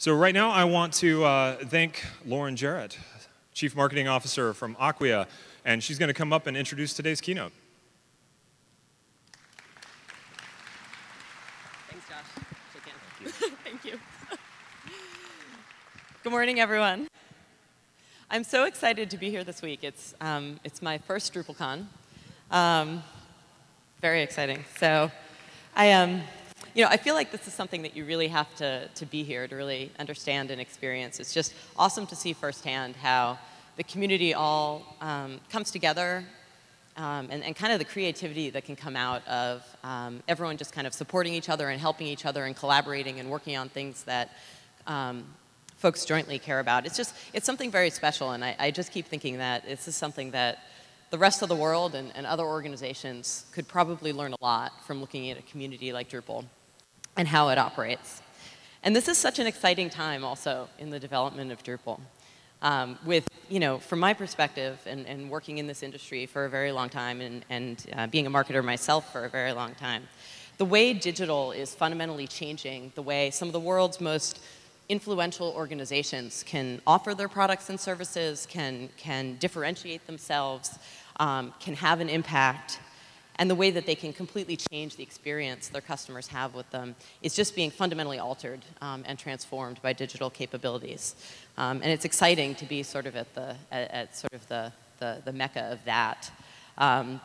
So right now I want to uh, thank Lauren Jarrett, Chief Marketing Officer from Acquia, and she's going to come up and introduce today's keynote. Thanks, Josh. Thank you. Thank you. Good morning, everyone. I'm so excited to be here this week. It's, um, it's my first DrupalCon. Um, very exciting. So I, um, you know, I feel like this is something that you really have to, to be here to really understand and experience. It's just awesome to see firsthand how the community all um, comes together um, and, and, kind of the creativity that can come out of um, everyone just kind of supporting each other and helping each other and collaborating and working on things that um, folks jointly care about. It's just, it's something very special, and I, I, just keep thinking that this is something that the rest of the world and, and other organizations could probably learn a lot from looking at a community like Drupal and how it operates. And this is such an exciting time also in the development of Drupal. Um, with, you know, from my perspective and, and, working in this industry for a very long time and, and uh, being a marketer myself for a very long time, the way digital is fundamentally changing the way some of the world's most influential organizations can offer their products and services, can, can differentiate themselves, um, can have an impact, and the way that they can completely change the experience their customers have with them is just being fundamentally altered um, and transformed by digital capabilities. Um, and it's exciting to be sort of at the, at, at sort of the, the, the, mecca of that. Um,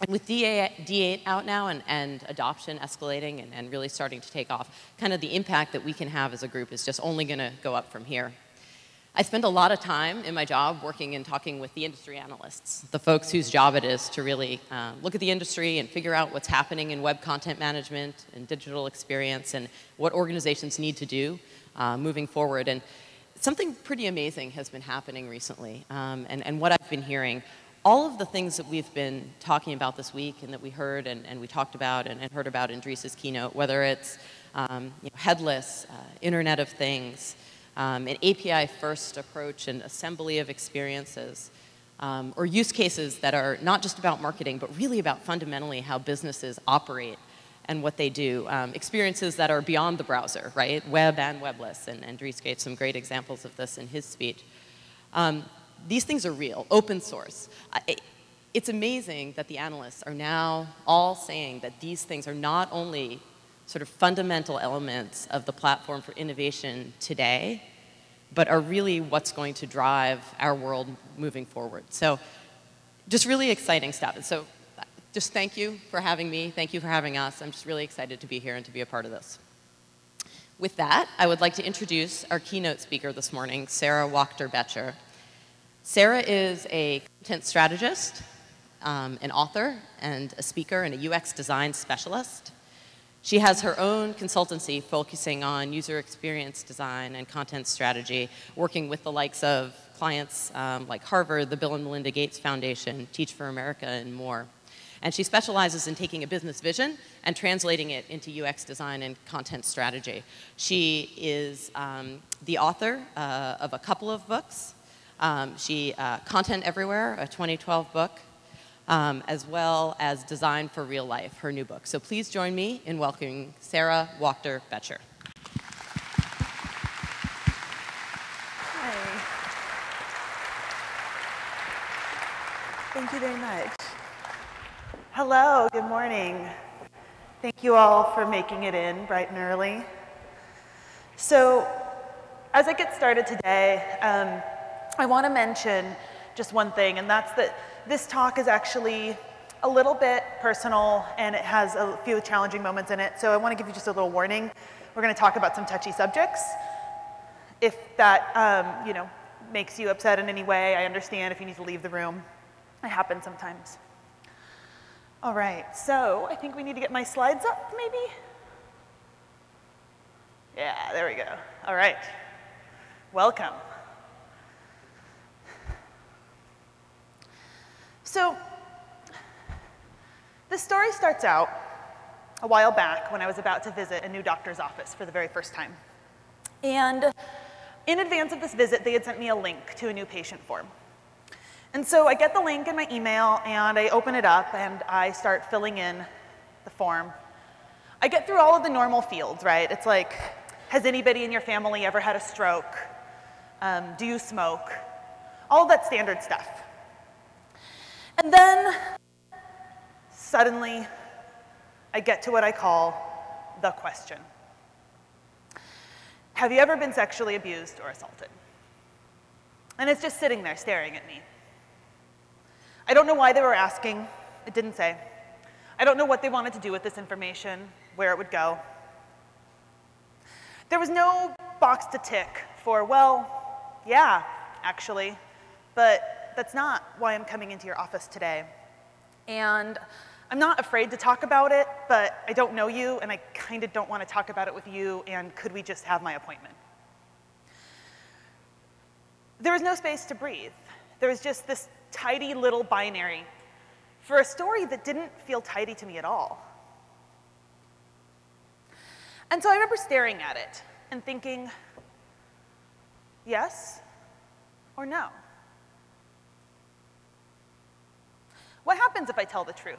and with D8 out now and, and adoption escalating and, and, really starting to take off, kind of the impact that we can have as a group is just only going to go up from here. I spend a lot of time in my job working and talking with the industry analysts, the folks whose job it is to really uh, look at the industry and figure out what's happening in web content management and digital experience and what organizations need to do uh, moving forward. And something pretty amazing has been happening recently, um, and, and what I've been hearing all of the things that we've been talking about this week and that we heard and, and we talked about and, and, heard about in Dries' keynote, whether it's um, you know, headless, uh, Internet of Things, um, an API-first approach and assembly of experiences, um, or use cases that are not just about marketing, but really about fundamentally how businesses operate and what they do. Um, experiences that are beyond the browser, right? Web and webless, and, and Dries gave some great examples of this in his speech. Um, these things are real, open source. it's amazing that the analysts are now all saying that these things are not only sort of fundamental elements of the platform for innovation today, but are really what's going to drive our world moving forward. So just really exciting stuff. so just thank you for having me. Thank you for having us. I'm just really excited to be here and to be a part of this. With that, I would like to introduce our keynote speaker this morning, Sara Wachter-Boettcher. Sara is a content strategist, um, an author, and a speaker and a UX design specialist. She has her own consultancy focusing on user experience design and content strategy, working with the likes of clients um, like Harvard, the Bill and Melinda Gates Foundation, Teach for America, and more. And she specializes in taking a business vision and translating it into UX design and content strategy. She is um, the author uh, of a couple of books, um, she, uh, Content Everywhere, a 2012 book, um, as well as Design for Real Life, her new book. So please join me in welcoming Sara Wachter-Boettcher. Hi. Thank you very much. Hello, good morning. Thank you all for making it in bright and early. So, as I get started today, um, I want to mention just one thing, and that's that this talk is actually a little bit personal and it has a few challenging moments in it. So I want to give you just a little warning. We're going to talk about some touchy subjects. If that, um, you know, makes you upset in any way, I understand if you need to leave the room. It happens sometimes. All right, so I think we need to get my slides up, maybe? Yeah, there we go. All right. Welcome. So the story starts out a while back when I was about to visit a new doctor's office for the very first time. And in advance of this visit, they had sent me a link to a new patient form. And so I get the link in my email and I open it up and I start filling in the form. I get through all of the normal fields, right? It's like Has anybody in your family ever had a stroke? Um, do you smoke? All that standard stuff. And then suddenly I get to what I call the question. Have you ever been sexually abused or assaulted? And it's just sitting there staring at me. I don't know why they were asking. It didn't say. I don't know what they wanted to do with this information, where it would go. There was no box to tick for, well, yeah, actually, but that's not why I'm coming into your office today. And I'm not afraid to talk about it, but I don't know you, and I kind of don't want to talk about it with you, and could we just have my appointment? There was no space to breathe. There was just this tidy little binary for a story that didn't feel tidy to me at all. And so I remember staring at it and thinking, yes or no? What happens if I tell the truth?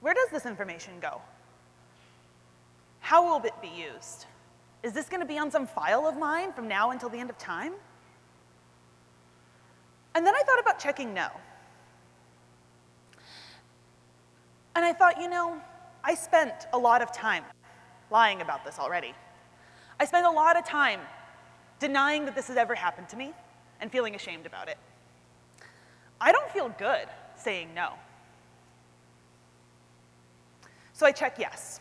Where does this information go? How will it be used? Is this going to be on some file of mine from now until the end of time? And then I thought about checking no. And I thought, you know, I spent a lot of time lying about this already. I spent a lot of time denying that this has ever happened to me and feeling ashamed about it. I don't feel good saying no. So I check yes.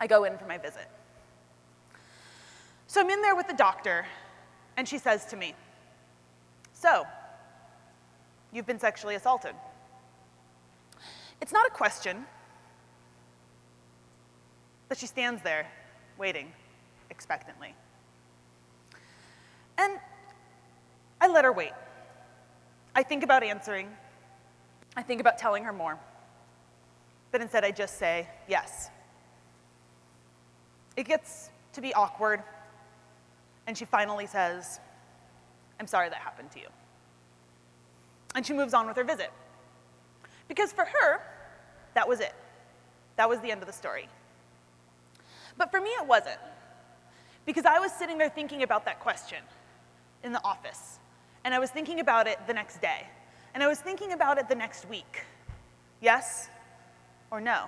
I go in for my visit. So I'm in there with the doctor, and she says to me, So, you've been sexually assaulted. It's not a question, but she stands there, waiting expectantly. And I let her wait. I think about answering. I think about telling her more. But instead, I just say yes. It gets to be awkward, and she finally says, I'm sorry that happened to you. And she moves on with her visit. Because for her, that was it. That was the end of the story. But for me, it wasn't. Because I was sitting there thinking about that question in the office. And I was thinking about it the next day. And I was thinking about it the next week. Yes or no?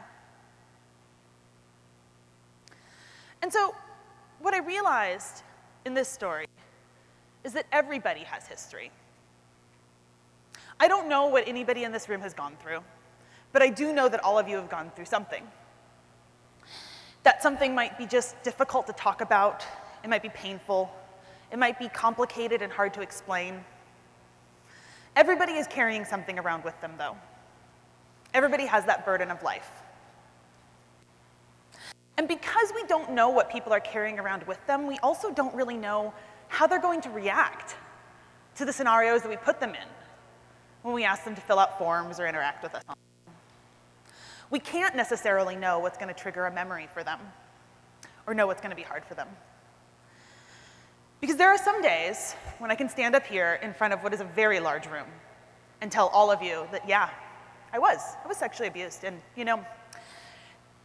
And so, what I realized in this story is that everybody has history. I don't know what anybody in this room has gone through, but I do know that all of you have gone through something. That something might be just difficult to talk about, it might be painful, it might be complicated and hard to explain. Everybody is carrying something around with them, though. Everybody has that burden of life. And because we don't know what people are carrying around with them, we also don't really know how they're going to react to the scenarios that we put them in when we ask them to fill out forms or interact with us. We can't necessarily know what's going to trigger a memory for them or know what's going to be hard for them. Because there are some days when I can stand up here in front of what is a very large room and tell all of you that, yeah, I was. I was sexually abused. And, you know,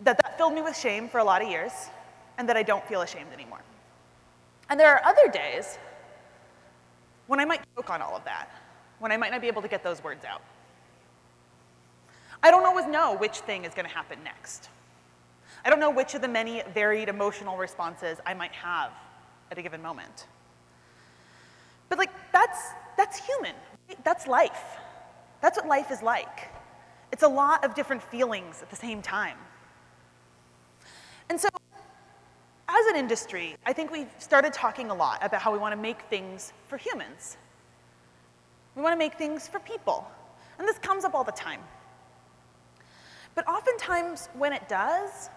that that filled me with shame for a lot of years and that I don't feel ashamed anymore. And there are other days when I might choke on all of that, when I might not be able to get those words out. I don't always know which thing is going to happen next. I don't know which of the many varied emotional responses I might have at a given moment. But like, that's, that's human. That's life. That's what life is like. It's a lot of different feelings at the same time. And so, as an industry, I think we've started talking a lot about how we want to make things for humans. We want to make things for people. And this comes up all the time. But oftentimes, when it does,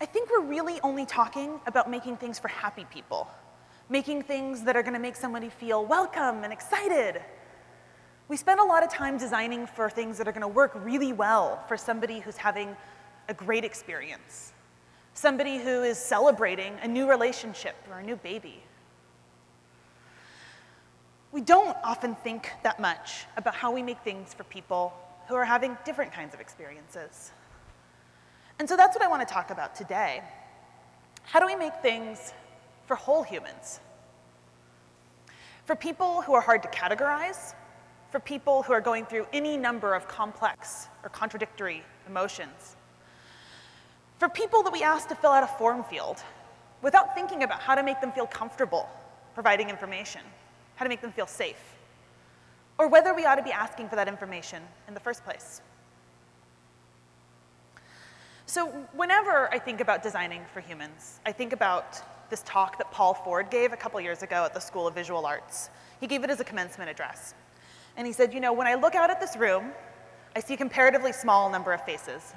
I think we're really only talking about making things for happy people, making things that are going to make somebody feel welcome and excited. We spend a lot of time designing for things that are going to work really well for somebody who's having a great experience, somebody who is celebrating a new relationship or a new baby. We don't often think that much about how we make things for people who are having different kinds of experiences. And so that's what I want to talk about today. How do we make things for whole humans? For people who are hard to categorize, for people who are going through any number of complex or contradictory emotions, for people that we ask to fill out a form field without thinking about how to make them feel comfortable providing information, how to make them feel safe, or whether we ought to be asking for that information in the first place. So whenever I think about designing for humans, I think about this talk that Paul Ford gave a couple years ago at the School of Visual Arts. He gave it as a commencement address. And he said, you know, when I look out at this room, I see a comparatively small number of faces,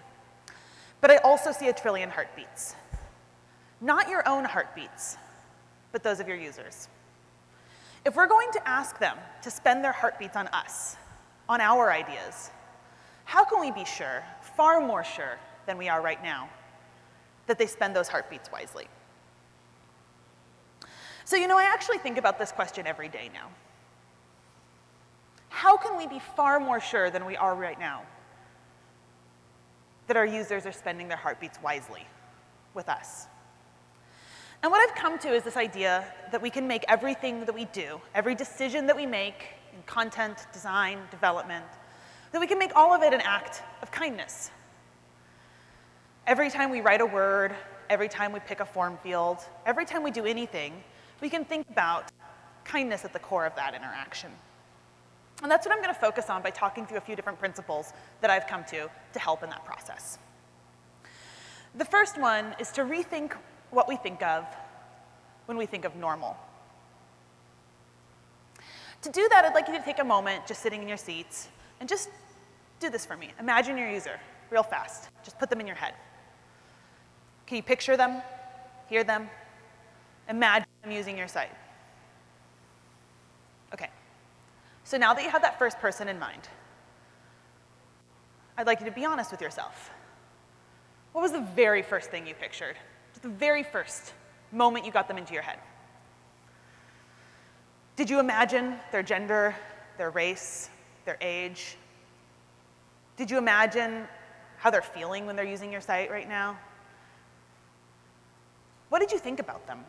but I also see a trillion heartbeats. Not your own heartbeats, but those of your users. If we're going to ask them to spend their heartbeats on us, on our ideas, how can we be sure, far more sure, than we are right now, that they spend those heartbeats wisely. So, you know, I actually think about this question every day now. How can we be far more sure than we are right now that our users are spending their heartbeats wisely with us? And what I've come to is this idea that we can make everything that we do, every decision that we make in content, design, development, that we can make all of it an act of kindness, Every time we write a word, every time we pick a form field, every time we do anything, we can think about kindness at the core of that interaction. And that's what I'm going to focus on by talking through a few different principles that I've come to to help in that process. The first one is to rethink what we think of when we think of normal. To do that, I'd like you to take a moment just sitting in your seats and just do this for me. Imagine your user real fast. Just put them in your head. Can you picture them, hear them, imagine them using your site? Okay. So now that you have that first person in mind, I'd like you to be honest with yourself. What was the very first thing you pictured? Just the very first moment you got them into your head. Did you imagine their gender, their race, their age? Did you imagine how they're feeling when they're using your site right now? What did you think about them?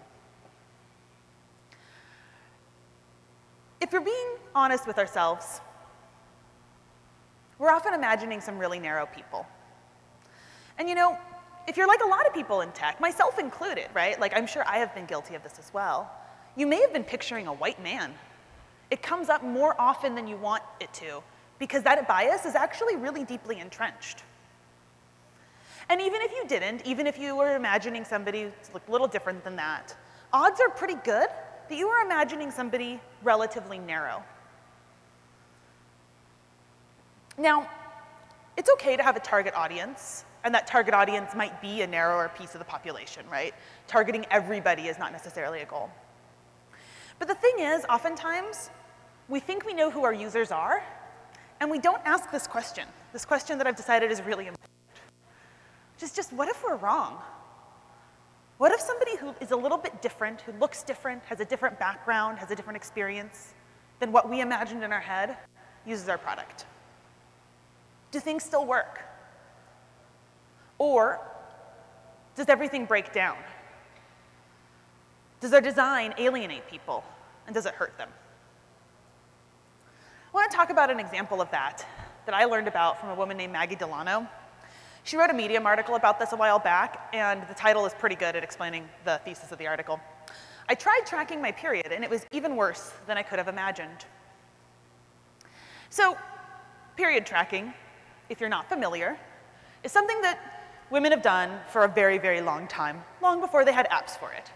If we're being honest with ourselves, we're often imagining some really narrow people. And you know, if you're like a lot of people in tech, myself included, right? Like I'm sure I have been guilty of this as well. You may have been picturing a white man. It comes up more often than you want it to because that bias is actually really deeply entrenched. And even if you didn't, even if you were imagining somebody a little different than that, odds are pretty good that you are imagining somebody relatively narrow. Now, it's okay to have a target audience, and that target audience might be a narrower piece of the population, right? Targeting everybody is not necessarily a goal. But the thing is, oftentimes, we think we know who our users are, and we don't ask this question. This question that I've decided is really important. Just, just what if we're wrong? What if somebody who is a little bit different, who looks different, has a different background, has a different experience than what we imagined in our head, uses our product? Do things still work? Or does everything break down? Does our design alienate people, and does it hurt them? I want to talk about an example of that that I learned about from a woman named Maggie Delano. She wrote a Medium article about this a while back, and the title is pretty good at explaining the thesis of the article. I tried tracking my period, and it was even worse than I could have imagined. So, period tracking, if you're not familiar, is something that women have done for a very, very long time, long before they had apps for it.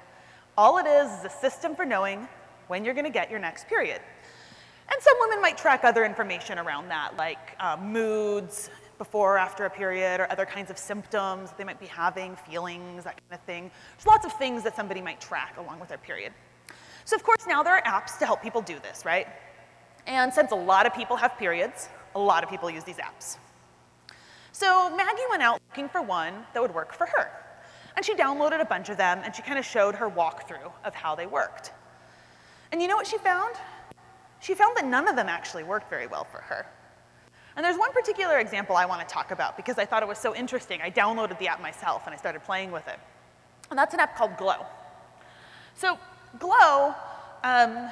All it is is a system for knowing when you're gonna get your next period. And some women might track other information around that, like uh, moods, before or after a period or other kinds of symptoms they might be having, feelings, that kind of thing. There's lots of things that somebody might track along with their period. So of course now there are apps to help people do this, right? And since a lot of people have periods, a lot of people use these apps. So Maggie went out looking for one that would work for her. And she downloaded a bunch of them and she kind of showed her walkthrough of how they worked. And you know what she found? She found that none of them actually worked very well for her. And there's one particular example I want to talk about because I thought it was so interesting. I downloaded the app myself and I started playing with it. And that's an app called Glow. So Glow um,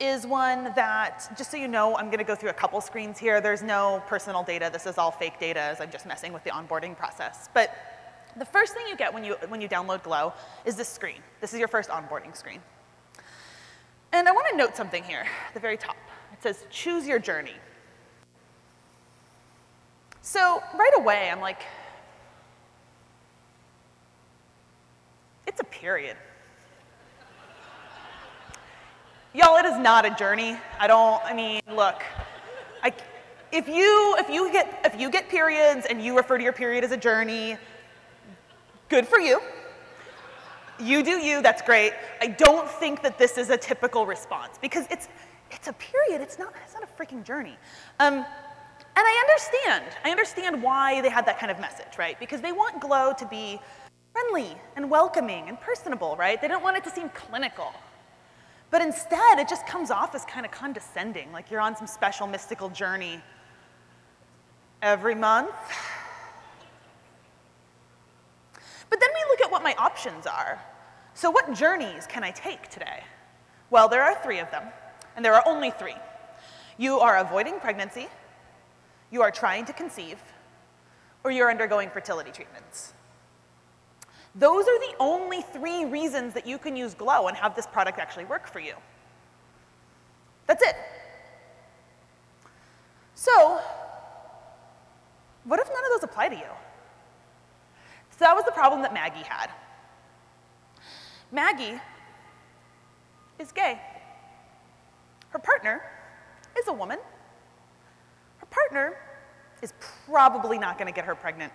is one that, just so you know, I'm gonna go through a couple screens here. There's no personal data. This is all fake data as I'm just messing with the onboarding process. But the first thing you get when you, when you download Glow is this screen. This is your first onboarding screen. And I wanna note something here at the very top. It says, choose your journey. So right away, I'm like, it's a period. Y'all, it is not a journey. I don't, I mean, look, I, if, you, if, you get, if you get periods and you refer to your period as a journey, good for you. You do you, that's great. I don't think that this is a typical response because it's, it's a period, it's not, it's not a freaking journey. Um, and I understand, I understand why they had that kind of message, right? Because they want Glow to be friendly and welcoming and personable, right? They don't want it to seem clinical. But instead, it just comes off as kind of condescending, like you're on some special mystical journey every month. But then we look at what my options are. So what journeys can I take today? Well, there are three of them, and there are only three. You are avoiding pregnancy, you are trying to conceive, or you're undergoing fertility treatments. Those are the only three reasons that you can use Glow and have this product actually work for you. That's it. So, what if none of those apply to you? So that was the problem that Maggie had. Maggie is gay. Her partner is a woman. Partner is probably not going to get her pregnant.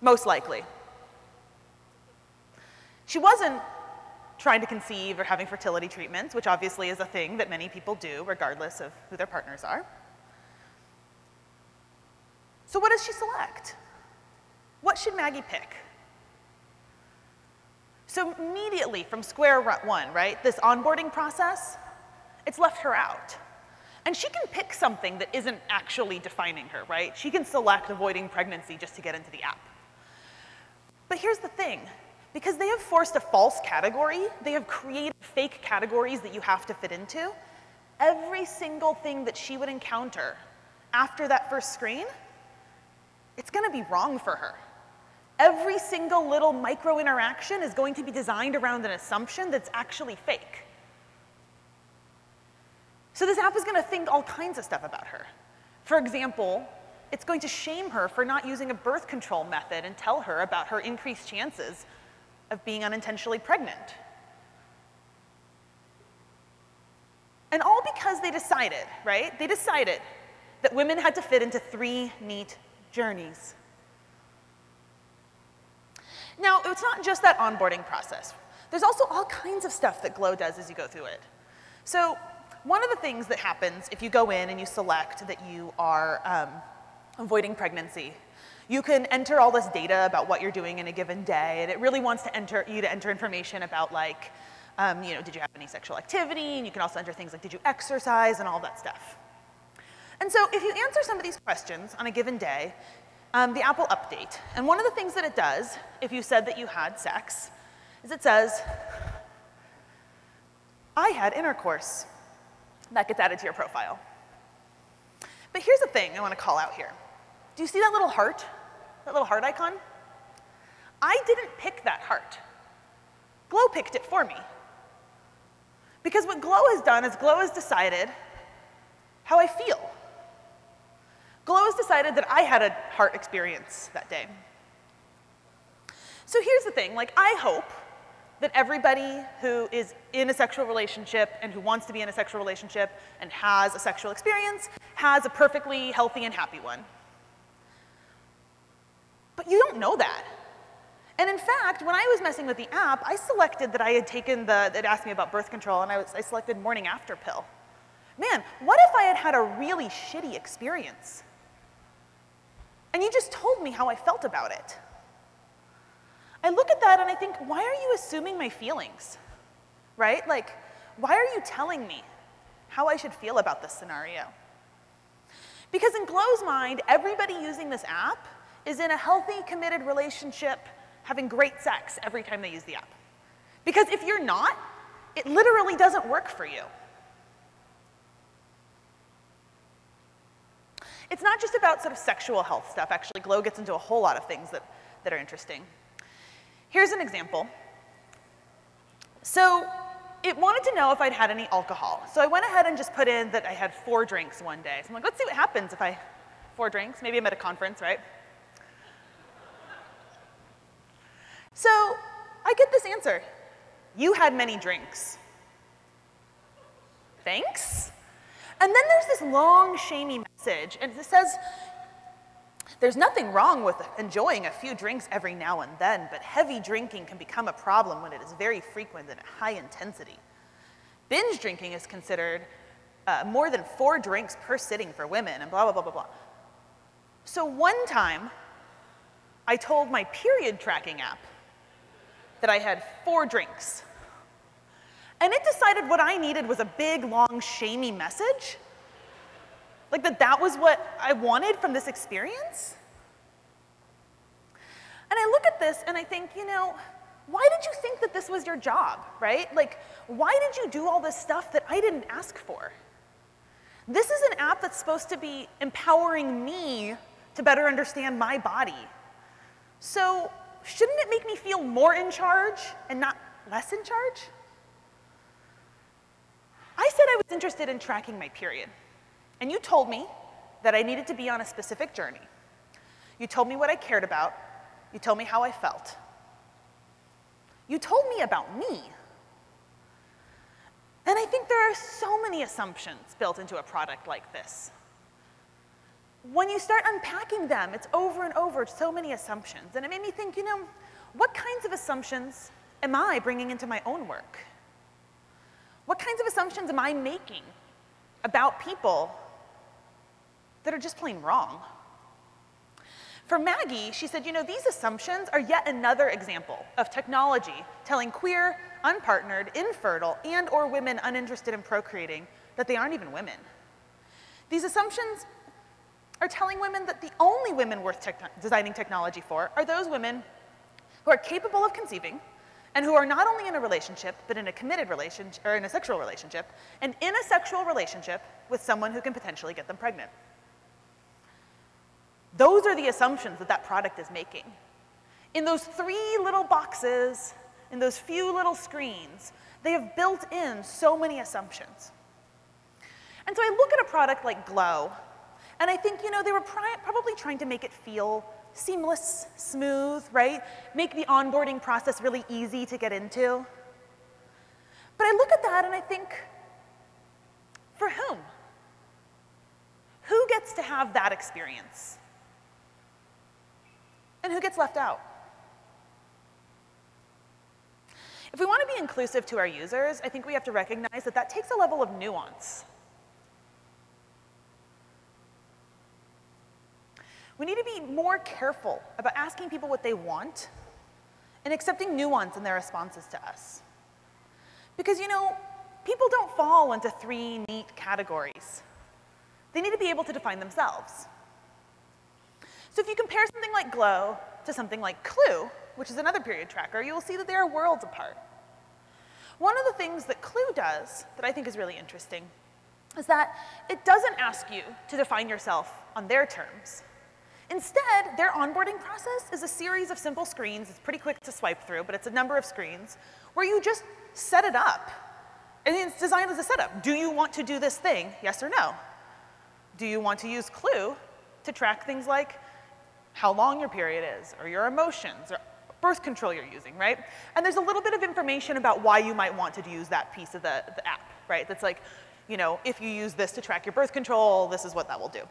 Most likely. She wasn't trying to conceive or having fertility treatments, which obviously is a thing that many people do regardless of who their partners are. So what does she select? What should Maggie pick? So immediately from square one, right, this onboarding process, it's left her out. And she can pick something that isn't actually defining her, right? She can select avoiding pregnancy just to get into the app. But here's the thing, because they have forced a false category, they have created fake categories that you have to fit into, every single thing that she would encounter after that first screen, it's gonna be wrong for her. Every single little micro interaction is going to be designed around an assumption that's actually fake. So this app is gonna think all kinds of stuff about her. For example, it's going to shame her for not using a birth control method and tell her about her increased chances of being unintentionally pregnant. And all because they decided, right? They decided that women had to fit into three neat journeys. Now, it's not just that onboarding process. There's also all kinds of stuff that Glow does as you go through it. So one of the things that happens if you go in and you select that you are um, avoiding pregnancy you can enter all this data about what you're doing in a given day, and it really wants to enter you to enter information about like, um, you know, did you have any sexual activity? And you can also enter things like, did you exercise, and all that stuff. And so if you answer some of these questions on a given day, um, the app will update. And one of the things that it does, if you said that you had sex, is it says, I had intercourse. That gets added to your profile. But here's the thing I want to call out here. Do you see that little heart? That little heart icon? I didn't pick that heart. Glow picked it for me. Because what Glow has done is Glow has decided how I feel. Glow has decided that I had a heart experience that day. So here's the thing, like I hope that everybody who is in a sexual relationship and who wants to be in a sexual relationship and has a sexual experience has a perfectly healthy and happy one. But you don't know that. And in fact, when I was messing with the app, I selected that I had taken the, it asked me about birth control, and I, was, I selected morning after pill. Man, what if I had had a really shitty experience? And you just told me how I felt about it. I look at that and I think, why are you assuming my feelings? Right? Like, why are you telling me how I should feel about this scenario? Because in Glow's mind, everybody using this app is in a healthy, committed relationship, having great sex every time they use the app. Because if you're not, it literally doesn't work for you. It's not just about sort of sexual health stuff. Actually, Glow gets into a whole lot of things that, that are interesting. Here's an example. So it wanted to know if I'd had any alcohol. So I went ahead and just put in that I had four drinks one day. So I'm like, let's see what happens if I, four drinks. Maybe I'm at a conference, right? So I get this answer. You had many drinks. Thanks. And then there's this long, shamey message, and it says, there's nothing wrong with enjoying a few drinks every now and then, but heavy drinking can become a problem when it is very frequent and at high intensity. Binge drinking is considered uh, more than four drinks per sitting for women, and blah, blah, blah, blah, blah. So one time, I told my period tracking app that I had four drinks. And it decided what I needed was a big, long, shamey message. Like that that was what I wanted from this experience. And I look at this and I think, you know, why did you think that this was your job, right? Like, why did you do all this stuff that I didn't ask for? This is an app that's supposed to be empowering me to better understand my body. So, shouldn't it make me feel more in charge and not less in charge? I said I was interested in tracking my period, and you told me that I needed to be on a specific journey. You told me what I cared about. You told me how I felt. You told me about me. And I think there are so many assumptions built into a product like this. When you start unpacking them, it's over and over, so many assumptions. And it made me think, you know, what kinds of assumptions am I bringing into my own work? What kinds of assumptions am I making about people that are just plain wrong? For Maggie, she said, you know, these assumptions are yet another example of technology telling queer, unpartnered, infertile, and or women uninterested in procreating that they aren't even women. These assumptions are telling women that the only women worth te designing technology for are those women who are capable of conceiving, and who are not only in a relationship, but in a committed relationship, or in a sexual relationship, and in a sexual relationship with someone who can potentially get them pregnant. Those are the assumptions that that product is making. In those three little boxes, in those few little screens, they have built in so many assumptions. And so I look at a product like Glow, and I think, you know, they were probably trying to make it feel seamless, smooth, right? Make the onboarding process really easy to get into. But I look at that and I think, for whom? Who gets to have that experience? And who gets left out? If we want to be inclusive to our users, I think we have to recognize that that takes a level of nuance. We need to be more careful about asking people what they want and accepting nuance in their responses to us. Because, you know, people don't fall into three neat categories. They need to be able to define themselves. So if you compare something like Glow to something like Clue, which is another period tracker, you will see that they are worlds apart. One of the things that Clue does that I think is really interesting is that it doesn't ask you to define yourself on their terms. Instead, their onboarding process is a series of simple screens. It's pretty quick to swipe through, but it's a number of screens where you just set it up. And it's designed as a setup. Do you want to do this thing? Yes or no? Do you want to use Clue to track things like how long your period is, or your emotions, or birth control you're using, right? And there's a little bit of information about why you might want to use that piece of the, the app, right? That's like, you know, if you use this to track your birth control, this is what that will do.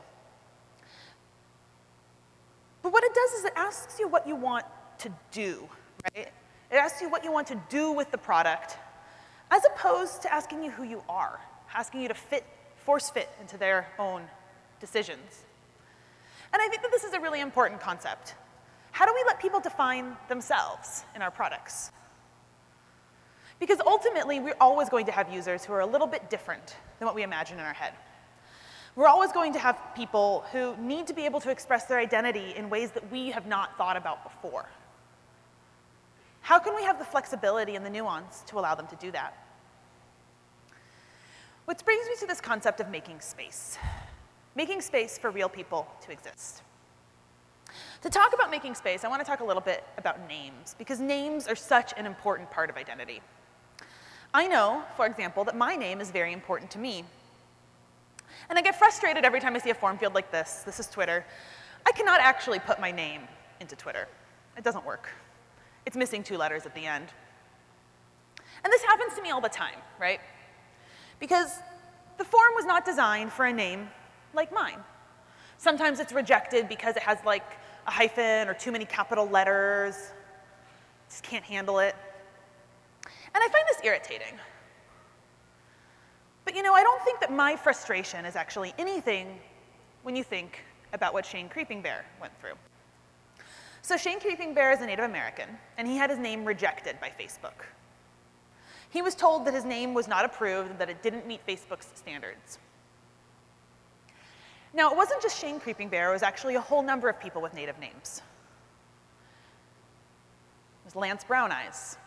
But what it does is it asks you what you want to do, right? It asks you what you want to do with the product, as opposed to asking you who you are, asking you to fit, force fit into their own decisions. And I think that this is a really important concept. How do we let people define themselves in our products? Because ultimately, we're always going to have users who are a little bit different than what we imagine in our head. We're always going to have people who need to be able to express their identity in ways that we have not thought about before. How can we have the flexibility and the nuance to allow them to do that? Which brings me to this concept of making space. Making space for real people to exist. To talk about making space, I want to talk a little bit about names, because names are such an important part of identity. I know, for example, that my name is very important to me. And I get frustrated every time I see a form field like this. This is Twitter. I cannot actually put my name into Twitter. It doesn't work. It's missing two letters at the end. And this happens to me all the time, right? Because the form was not designed for a name like mine. Sometimes it's rejected because it has like a hyphen or too many capital letters. Just can't handle it. And I find this irritating. But you know, I don't think that my frustration is actually anything when you think about what Shane Creeping Bear went through. So Shane Creeping Bear is a Native American, and he had his name rejected by Facebook. He was told that his name was not approved and that it didn't meet Facebook's standards. Now, it wasn't just Shane Creeping Bear, it was actually a whole number of people with native names. It was Lance Brown Eyes.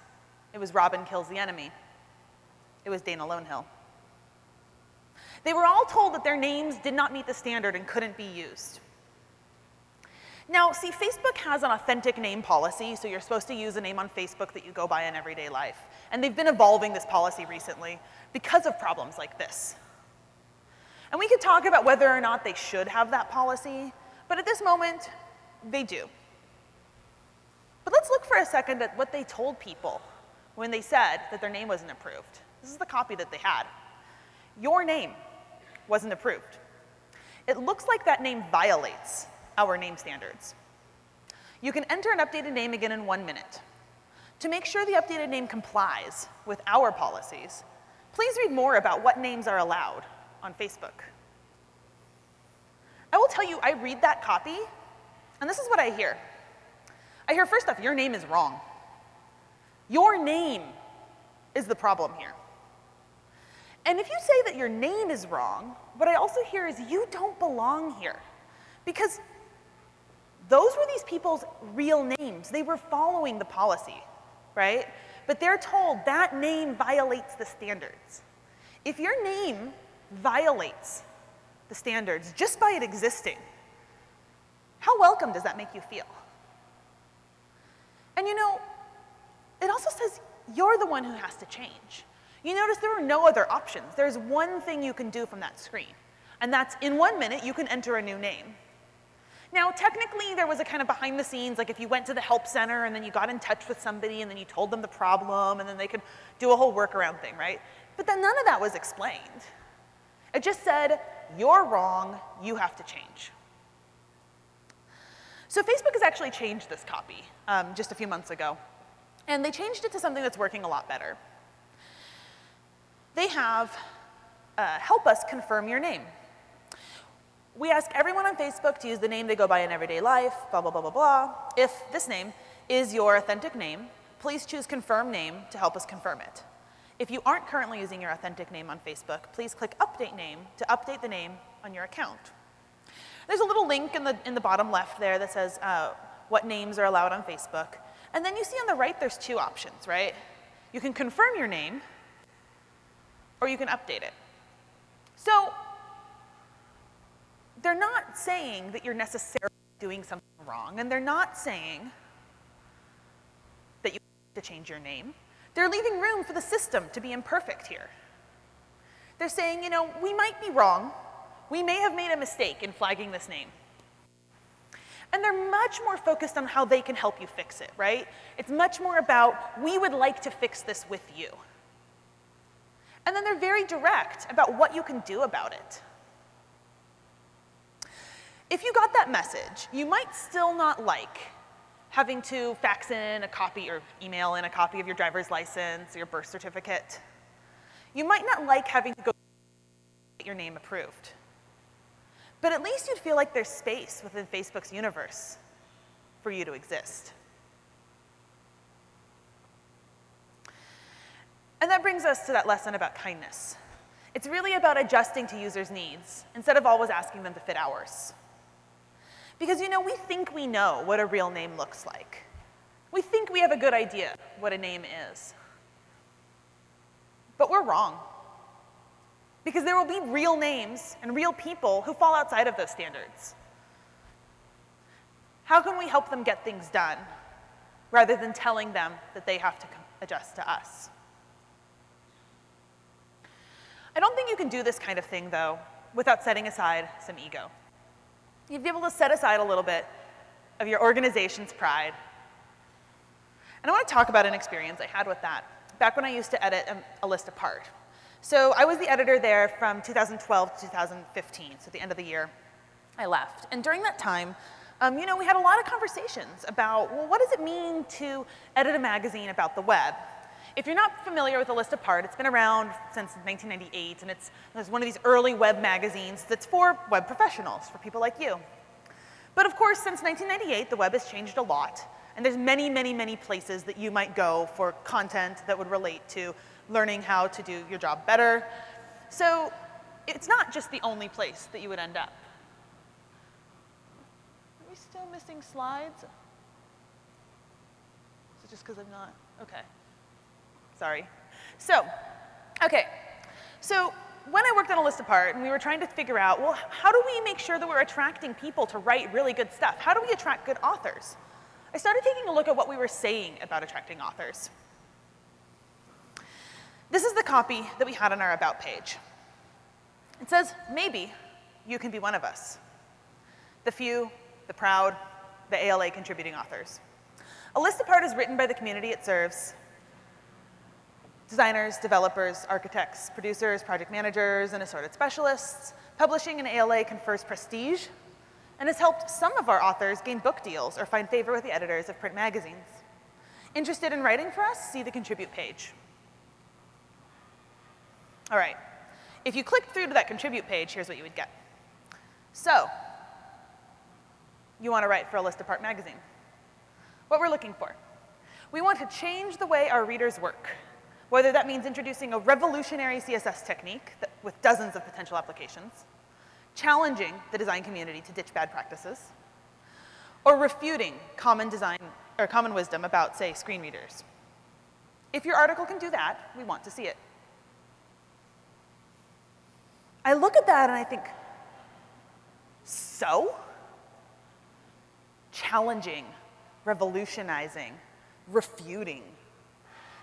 It was Robin Kills the Enemy. It was Dana Lonehill. They were all told that their names did not meet the standard and couldn't be used. Now, see, Facebook has an authentic name policy, so you're supposed to use a name on Facebook that you go by in everyday life. And they've been evolving this policy recently because of problems like this. And we could talk about whether or not they should have that policy, but at this moment, they do. But let's look for a second at what they told people when they said that their name wasn't approved. This is the copy that they had. Your name wasn't approved. It looks like that name violates our name standards. You can enter an updated name again in one minute. To make sure the updated name complies with our policies, please read more about what names are allowed on Facebook. I will tell you, I read that copy, and this is what I hear. I hear, first off, your name is wrong. Your name is the problem here. And if you say that your name is wrong, what I also hear is you don't belong here. Because those were these people's real names. They were following the policy, right? But they're told that name violates the standards. If your name violates the standards just by it existing, how welcome does that make you feel? And you know, it also says you're the one who has to change. You notice there are no other options. There's one thing you can do from that screen, and that's in one minute you can enter a new name. Now, technically, there was a kind of behind the scenes, like if you went to the help center and then you got in touch with somebody and then you told them the problem and then they could do a whole workaround thing, right? But then none of that was explained. It just said, you're wrong, you have to change. So Facebook has actually changed this copy um, just a few months ago. And they changed it to something that's working a lot better. They have uh, help us confirm your name. We ask everyone on Facebook to use the name they go by in everyday life, blah, blah, blah, blah, blah. If this name is your authentic name, please choose confirm name to help us confirm it. If you aren't currently using your authentic name on Facebook, please click update name to update the name on your account. There's a little link in the, in the bottom left there that says uh, what names are allowed on Facebook. And then you see on the right there's two options, right? You can confirm your name, or you can update it. So they're not saying that you're necessarily doing something wrong, and they're not saying that you have to change your name. They're leaving room for the system to be imperfect here. They're saying, you know, we might be wrong. We may have made a mistake in flagging this name. And they're much more focused on how they can help you fix it, right? It's much more about, we would like to fix this with you. And then they're very direct about what you can do about it. If you got that message, you might still not like having to fax in a copy or email in a copy of your driver's license or your birth certificate. You might not like having to go get your name approved. But at least you'd feel like there's space within Facebook's universe for you to exist. And that brings us to that lesson about kindness. It's really about adjusting to users' needs instead of always asking them to fit ours. Because, you know, we think we know what a real name looks like. We think we have a good idea what a name is. But we're wrong. Because there will be real names and real people who fall outside of those standards. How can we help them get things done rather than telling them that they have to adjust to us? I don't think you can do this kind of thing, though, without setting aside some ego. You'd be able to set aside a little bit of your organization's pride. And I want to talk about an experience I had with that back when I used to edit a, list apart. So I was the editor there from 2012 to 2015, so at the end of the year I left. And during that time, um, you know, we had a lot of conversations about, well, what does it mean to edit a magazine about the web? If you're not familiar with List Apart, it's been around since 1998, and it's, it's one of these early web magazines that's for web professionals, for people like you. But of course, since 1998, the web has changed a lot, and there's many, many, many places that you might go for content that would relate to learning how to do your job better. So it's not just the only place that you would end up. Are we still missing slides? Is it just because I'm not? Okay. Sorry. So, okay. So when I worked on a list apart and we were trying to figure out, well, how do we make sure that we're attracting people to write really good stuff? How do we attract good authors? I started taking a look at what we were saying about attracting authors. This is the copy that we had on our About page. It says, maybe you can be one of us. The few, the proud, the ALA contributing authors. A list apart is written by the community it serves designers, developers, architects, producers, project managers, and assorted specialists. Publishing in ALA confers prestige and has helped some of our authors gain book deals or find favor with the editors of print magazines. Interested in writing for us? See the contribute page. All right, if you click through to that contribute page, here's what you would get. So, you want to write for a list apart magazine. What we're looking for. We want to change the way our readers work whether that means introducing a revolutionary CSS technique that, with dozens of potential applications, challenging the design community to ditch bad practices, or refuting common design or common wisdom about, say, screen readers. If your article can do that, we want to see it. I look at that and I think, so? Challenging, revolutionizing, refuting.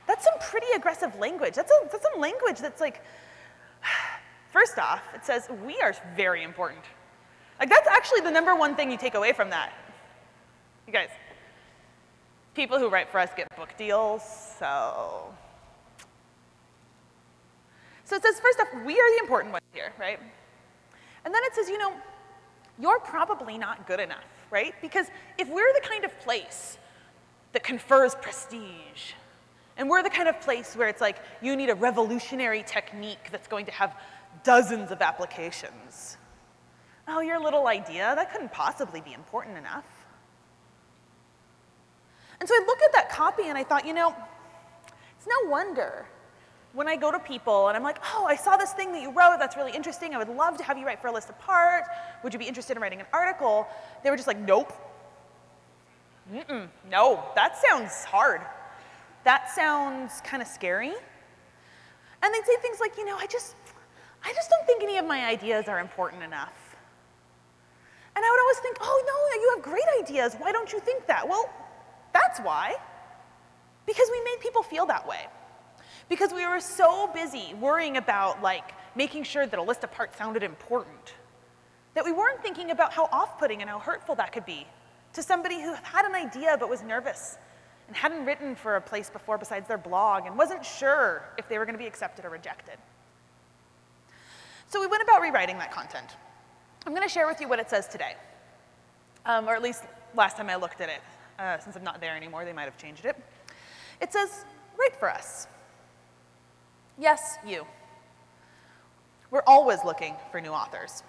That's some pretty aggressive language. That's, a, that's some language that's like, first off, it says, we are very important. Like, that's actually the number one thing you take away from that. You guys, people who write for us get book deals, so. So it says, first off, we are the important ones here, right? And then it says, you know, you're probably not good enough, right? Because if we're the kind of place that confers prestige, and we're the kind of place where it's like, you need a revolutionary technique that's going to have dozens of applications. Oh, your little idea, that couldn't possibly be important enough. And so I look at that copy and I thought, you know, it's no wonder when I go to people and I'm like, oh, I saw this thing that you wrote, that's really interesting, I would love to have you write for a list apart, would you be interested in writing an article? They were just like, nope. Mm-mm, no, that sounds hard that sounds kind of scary. And they'd say things like, you know, I just, I just don't think any of my ideas are important enough. And I would always think, oh, no, you have great ideas. Why don't you think that? Well, that's why. Because we made people feel that way. Because we were so busy worrying about, like, making sure that a list of parts sounded important that we weren't thinking about how off putting and how hurtful that could be to somebody who had an idea but was nervous and hadn't written for a place before besides their blog and wasn't sure if they were going to be accepted or rejected. So we went about rewriting that content. I'm going to share with you what it says today, um, or at least last time I looked at it. Uh, since I'm not there anymore, they might have changed it. It says, write for us. Yes, you. We're always looking for new authors.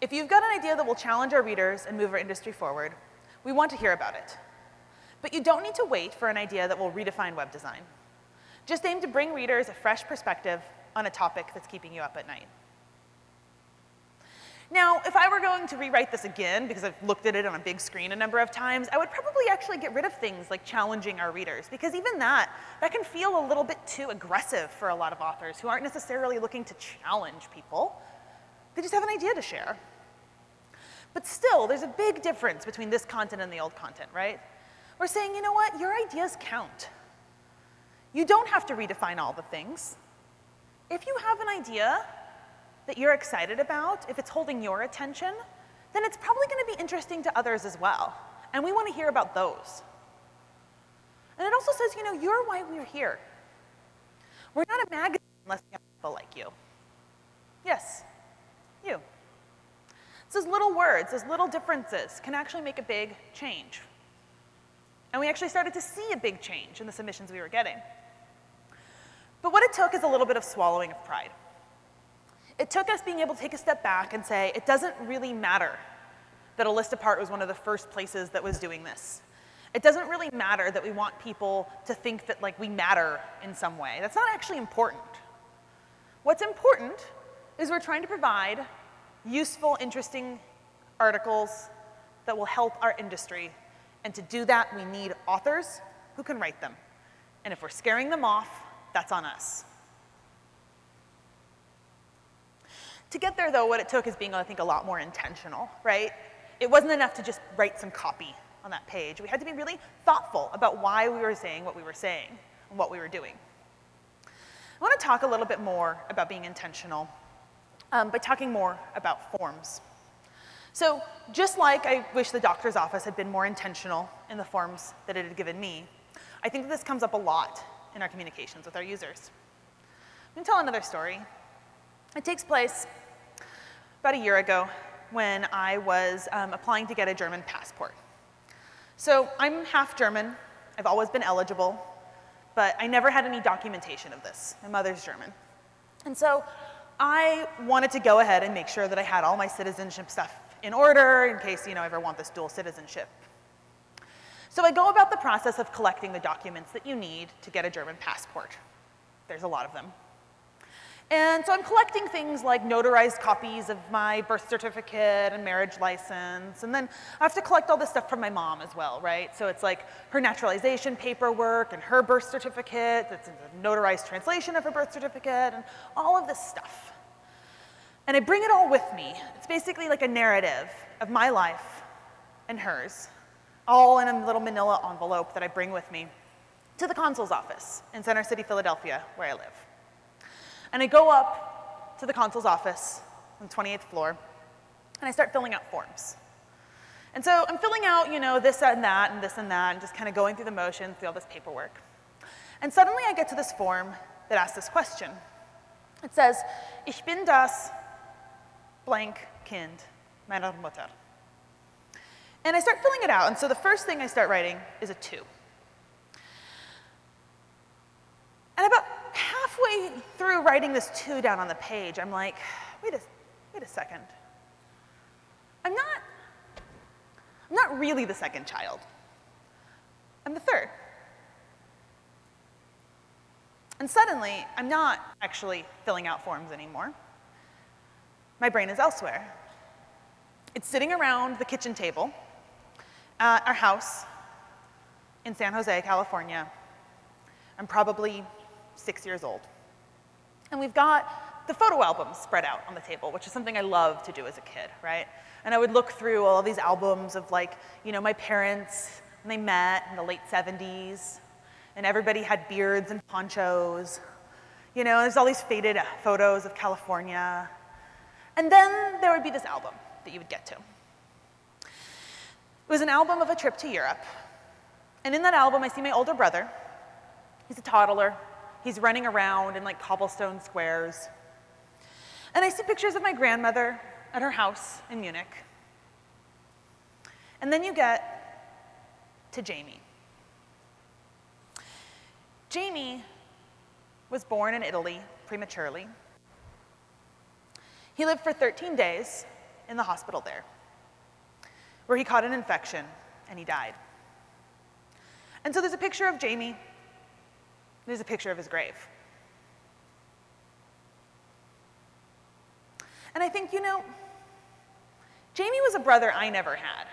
If you've got an idea that will challenge our readers and move our industry forward, we want to hear about it. But you don't need to wait for an idea that will redefine web design. Just aim to bring readers a fresh perspective on a topic that's keeping you up at night. Now, if I were going to rewrite this again, because I've looked at it on a big screen a number of times, I would probably actually get rid of things like challenging our readers, because even that, that can feel a little bit too aggressive for a lot of authors who aren't necessarily looking to challenge people. They just have an idea to share. But still, there's a big difference between this content and the old content, right? We're saying, you know what, your ideas count. You don't have to redefine all the things. If you have an idea that you're excited about, if it's holding your attention, then it's probably going to be interesting to others as well. And we want to hear about those. And it also says, you know, you're why we're here. We're not a magazine unless we have people like you. Yes, you. It's those little words, those little differences can actually make a big change. And we actually started to see a big change in the submissions we were getting. But what it took is a little bit of swallowing of pride. It took us being able to take a step back and say, it doesn't really matter that A List Apart was one of the first places that was doing this. It doesn't really matter that we want people to think that like we matter in some way. That's not actually important. What's important is we're trying to provide useful, interesting articles that will help our industry. And to do that, we need authors who can write them. And if we're scaring them off, that's on us. To get there, though, what it took is being, I think, a lot more intentional, right? It wasn't enough to just write some copy on that page. We had to be really thoughtful about why we were saying what we were saying and what we were doing. I want to talk a little bit more about being intentional um, by talking more about forms. So just like I wish the doctor's office had been more intentional in the forms that it had given me, I think that this comes up a lot in our communications with our users. I'm to tell another story. It takes place about a year ago when I was um, applying to get a German passport. So I'm half German. I've always been eligible, but I never had any documentation of this. My mother's German. And so I wanted to go ahead and make sure that I had all my citizenship stuff in order in case, you know, I ever want this dual citizenship. So I go about the process of collecting the documents that you need to get a German passport. There's a lot of them. And so I'm collecting things like notarized copies of my birth certificate and marriage license. And then I have to collect all this stuff from my mom as well, right? So it's like her naturalization paperwork and her birth certificate. It's a notarized translation of her birth certificate and all of this stuff. And I bring it all with me. It's basically like a narrative of my life and hers, all in a little manila envelope that I bring with me to the consul's office in Center City, Philadelphia, where I live. And I go up to the consul's office on the 28th floor, and I start filling out forms. And so I'm filling out, you know, this and that and this and that, and just kind of going through the motions, through all this paperwork. And suddenly I get to this form that asks this question. It says, Ich bin das blank Kind meiner Mutter. And I start filling it out, and so the first thing I start writing is a two. And about halfway through writing this two down on the page, I'm like, wait a, wait a second. I'm not, I'm not really the second child. I'm the third. And suddenly, I'm not actually filling out forms anymore. My brain is elsewhere. It's sitting around the kitchen table at our house in San Jose, California. I'm probably six years old. And we've got the photo albums spread out on the table, which is something I loved to do as a kid, right? And I would look through all these albums of like, you know, my parents when they met in the late 70s, and everybody had beards and ponchos. You know, there's all these faded photos of California. And then there would be this album that you would get to. It was an album of a trip to Europe. And in that album, I see my older brother. He's a toddler. He's running around in like cobblestone squares. And I see pictures of my grandmother at her house in Munich. And then you get to Jamie. Jamie was born in Italy prematurely. He lived for 13 days in the hospital there, where he caught an infection and he died. And so there's a picture of Jamie there's a picture of his grave. And I think, you know, Jamie was a brother I never had.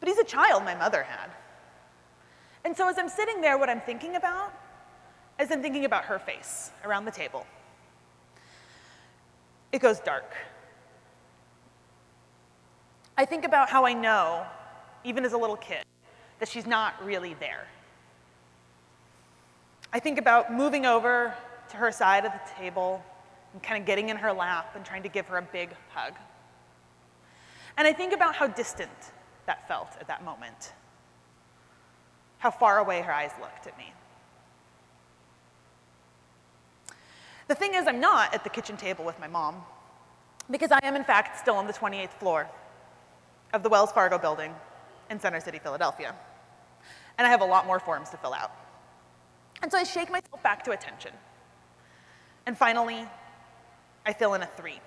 But he's a child my mother had. And so as I'm sitting there, what I'm thinking about is I'm thinking about her face around the table. It goes dark. I think about how I know, even as a little kid, that she's not really there. I think about moving over to her side of the table and kind of getting in her lap and trying to give her a big hug. And I think about how distant that felt at that moment, how far away her eyes looked at me. The thing is, I'm not at the kitchen table with my mom, because I am, in fact, still on the 28th floor of the Wells Fargo building in Center City, Philadelphia. And I have a lot more forms to fill out. And so I shake myself back to attention. And finally, I fill in a three.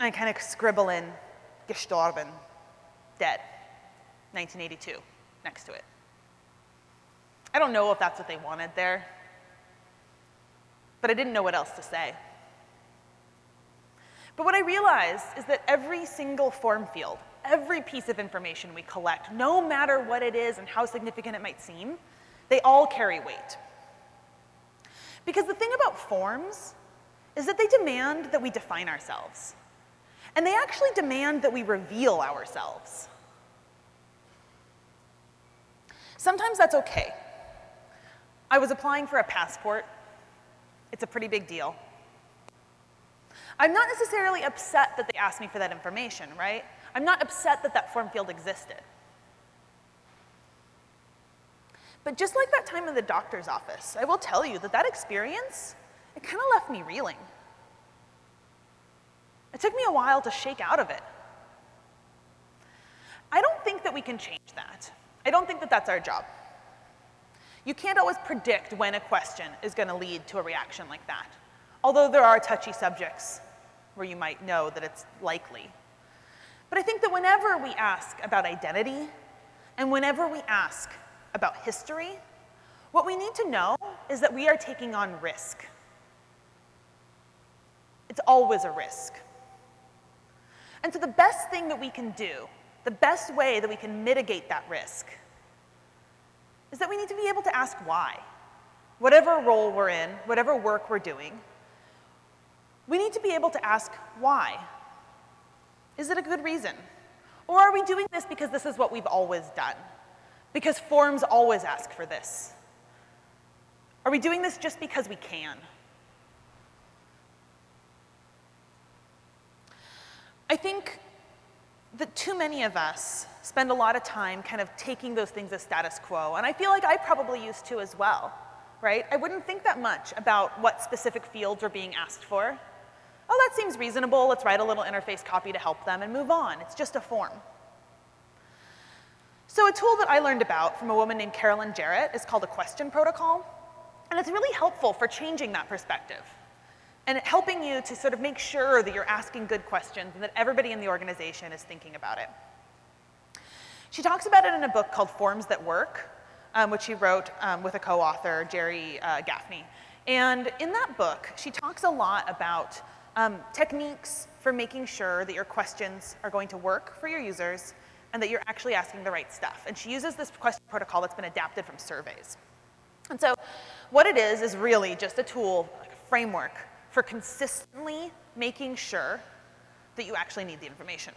I kind of scribble in gestorben, dead, 1982, next to it. I don't know if that's what they wanted there, but I didn't know what else to say. But what I realized is that every single form field, every piece of information we collect, no matter what it is and how significant it might seem, they all carry weight. Because the thing about forms is that they demand that we define ourselves. And they actually demand that we reveal ourselves. Sometimes that's okay. I was applying for a passport. It's a pretty big deal. I'm not necessarily upset that they asked me for that information, right? I'm not upset that that form field existed. But just like that time in the doctor's office, I will tell you that that experience, it kind of left me reeling. It took me a while to shake out of it. I don't think that we can change that. I don't think that that's our job. You can't always predict when a question is going to lead to a reaction like that, although there are touchy subjects where you might know that it's likely. But I think that whenever we ask about identity and whenever we ask about history, what we need to know is that we are taking on risk. It's always a risk. And so the best thing that we can do, the best way that we can mitigate that risk, is that we need to be able to ask why. Whatever role we're in, whatever work we're doing, we need to be able to ask why. Is it a good reason? Or are we doing this because this is what we've always done? Because forms always ask for this? Are we doing this just because we can? I think that too many of us spend a lot of time kind of taking those things as status quo, and I feel like I probably used to as well, right? I wouldn't think that much about what specific fields are being asked for. Oh, that seems reasonable, let's write a little interface copy to help them and move on. It's just a form. So a tool that I learned about from a woman named Caroline Jarrett is called a question protocol, and it's really helpful for changing that perspective and helping you to sort of make sure that you're asking good questions and that everybody in the organization is thinking about it. She talks about it in a book called Forms That Work, um, which she wrote um, with a co-author, Gerry uh, Gaffney. And in that book, she talks a lot about um, techniques for making sure that your questions are going to work for your users and that you're actually asking the right stuff. And she uses this question protocol that's been adapted from surveys. And so what it is is really just a tool, like a framework for consistently making sure that you actually need the information.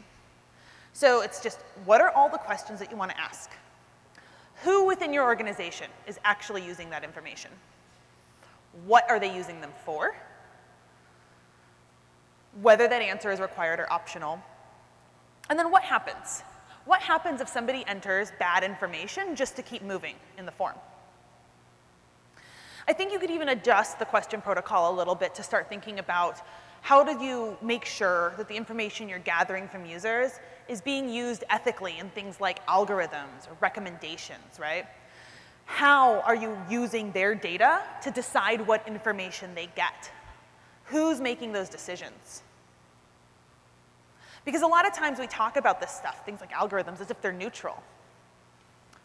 So it's just, what are all the questions that you want to ask? Who within your organization is actually using that information? What are they using them for? Whether that answer is required or optional. And then what happens? What happens if somebody enters bad information just to keep moving in the form? I think you could even adjust the question protocol a little bit to start thinking about how do you make sure that the information you're gathering from users is being used ethically in things like algorithms or recommendations, right? How are you using their data to decide what information they get? Who's making those decisions? Because a lot of times we talk about this stuff, things like algorithms, as if they're neutral.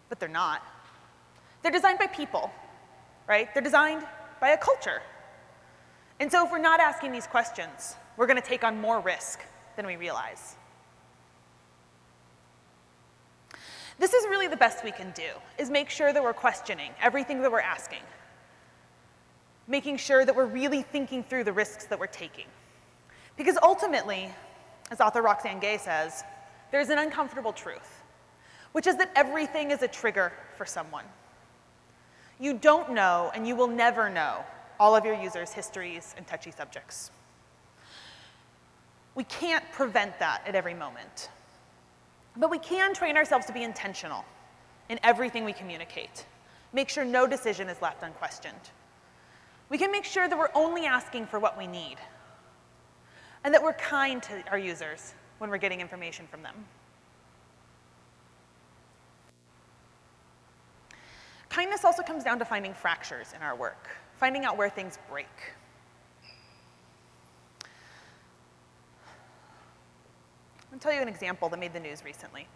But they're not. They're designed by people, right? They're designed by a culture. And so if we're not asking these questions, we're going to take on more risk than we realize. This is really the best we can do, is make sure that we're questioning everything that we're asking. Making sure that we're really thinking through the risks that we're taking. Because ultimately, as author Roxane Gay says, there's an uncomfortable truth, which is that everything is a trigger for someone. You don't know, and you will never know, all of your users' histories and touchy subjects. We can't prevent that at every moment. But we can train ourselves to be intentional in everything we communicate. Make sure no decision is left unquestioned. We can make sure that we're only asking for what we need and that we're kind to our users when we're getting information from them. Kindness also comes down to finding fractures in our work, finding out where things break. I'll tell you an example that made the news recently.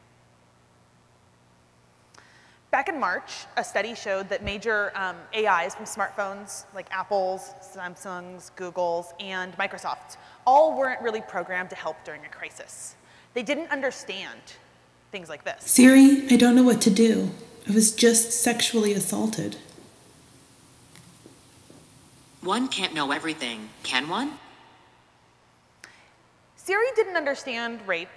Back in March, a study showed that major um, AIs from smartphones, like Apple's, Samsung's, Google's, and Microsoft's, all weren't really programmed to help during a crisis. They didn't understand things like this. Siri, I don't know what to do. I was just sexually assaulted. One can't know everything, can one? Siri didn't understand rape.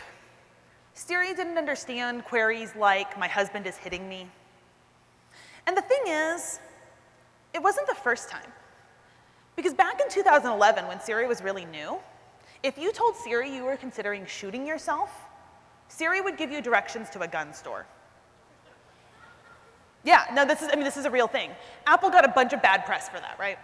Siri didn't understand queries like, my husband is hitting me. And the thing is, it wasn't the first time. Because back in 2011, when Siri was really new, if you told Siri you were considering shooting yourself, Siri would give you directions to a gun store. Yeah, no, this is, I mean, this is a real thing. Apple got a bunch of bad press for that, right?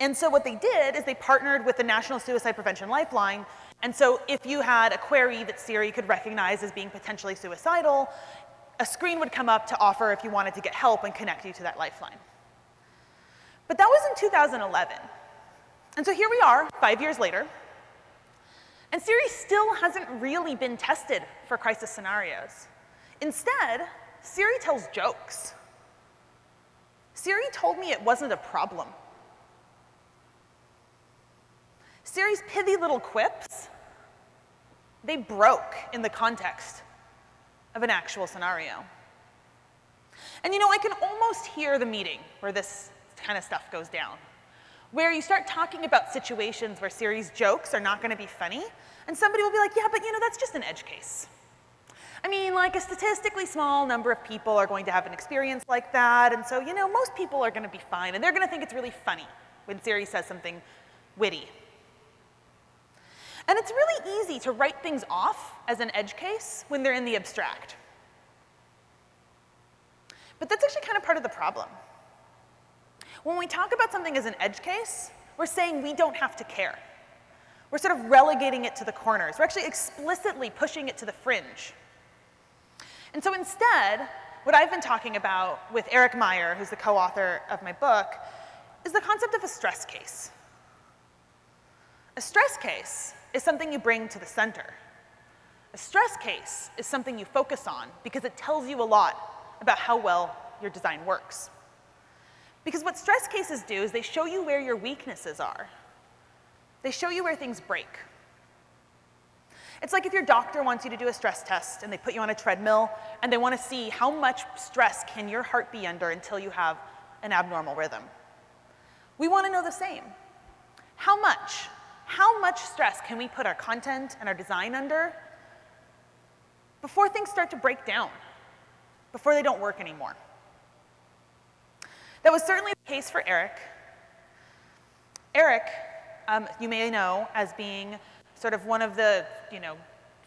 And so what they did is they partnered with the National Suicide Prevention Lifeline. And so if you had a query that Siri could recognize as being potentially suicidal, a screen would come up to offer if you wanted to get help and connect you to that lifeline. But that was in 2011. And so here we are, five years later, and Siri still hasn't really been tested for crisis scenarios. Instead, Siri tells jokes. Siri told me it wasn't a problem. Siri's pithy little quips, they broke in the context of an actual scenario. And you know, I can almost hear the meeting where this kind of stuff goes down, where you start talking about situations where Siri's jokes are not going to be funny, and somebody will be like, yeah, but you know, that's just an edge case. I mean, like a statistically small number of people are going to have an experience like that, and so, you know, most people are going to be fine, and they're going to think it's really funny when Siri says something witty. And it's really easy to write things off as an edge case when they're in the abstract. But that's actually kind of part of the problem. When we talk about something as an edge case, we're saying we don't have to care. We're sort of relegating it to the corners. We're actually explicitly pushing it to the fringe. And so instead, what I've been talking about with Eric Meyer, who's the co-author of my book, is the concept of a stress case. A stress case is something you bring to the center. A stress case is something you focus on because it tells you a lot about how well your design works. Because what stress cases do is they show you where your weaknesses are. They show you where things break. It's like if your doctor wants you to do a stress test and they put you on a treadmill and they want to see how much stress can your heart be under until you have an abnormal rhythm. We want to know the same. How much? How much stress can we put our content and our design under before things start to break down, before they don't work anymore? That was certainly the case for Eric. Eric, um, you may know as being sort of one of the, you know,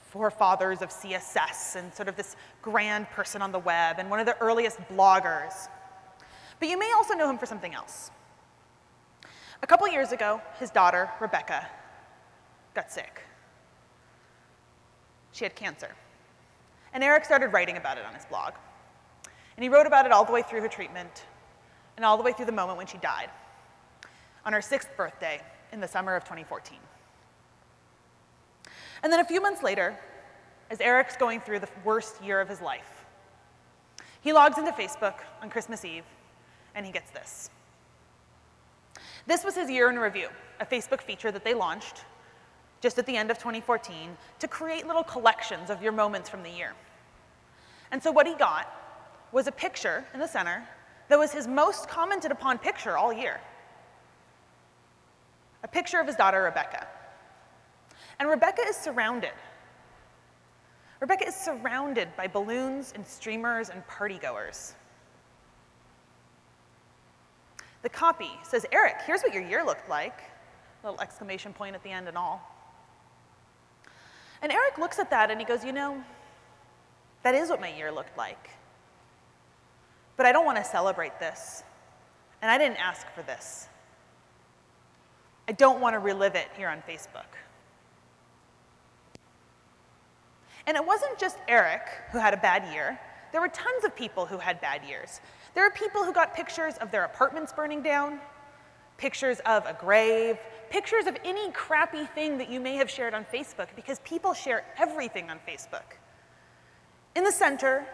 forefathers of CSS and sort of this grand person on the web and one of the earliest bloggers. But you may also know him for something else. A couple years ago, his daughter, Rebecca, got sick. She had cancer. And Eric started writing about it on his blog. And he wrote about it all the way through her treatment and all the way through the moment when she died on her sixth birthday in the summer of 2014. And then a few months later, as Eric's going through the worst year of his life, he logs into Facebook on Christmas Eve and he gets this. This was his year in review, a Facebook feature that they launched just at the end of 2014 to create little collections of your moments from the year. And so what he got was a picture in the center that was his most commented upon picture all year. A picture of his daughter, Rebecca. And Rebecca is surrounded. Rebecca is surrounded by balloons and streamers and partygoers. The copy says, Eric, here's what your year looked like. Little exclamation point at the end and all. And Eric looks at that and he goes, you know, that is what my year looked like. But I don't want to celebrate this. And I didn't ask for this. I don't want to relive it here on Facebook. And it wasn't just Eric who had a bad year. There were tons of people who had bad years. There are people who got pictures of their apartments burning down, pictures of a grave, pictures of any crappy thing that you may have shared on Facebook because people share everything on Facebook. In the center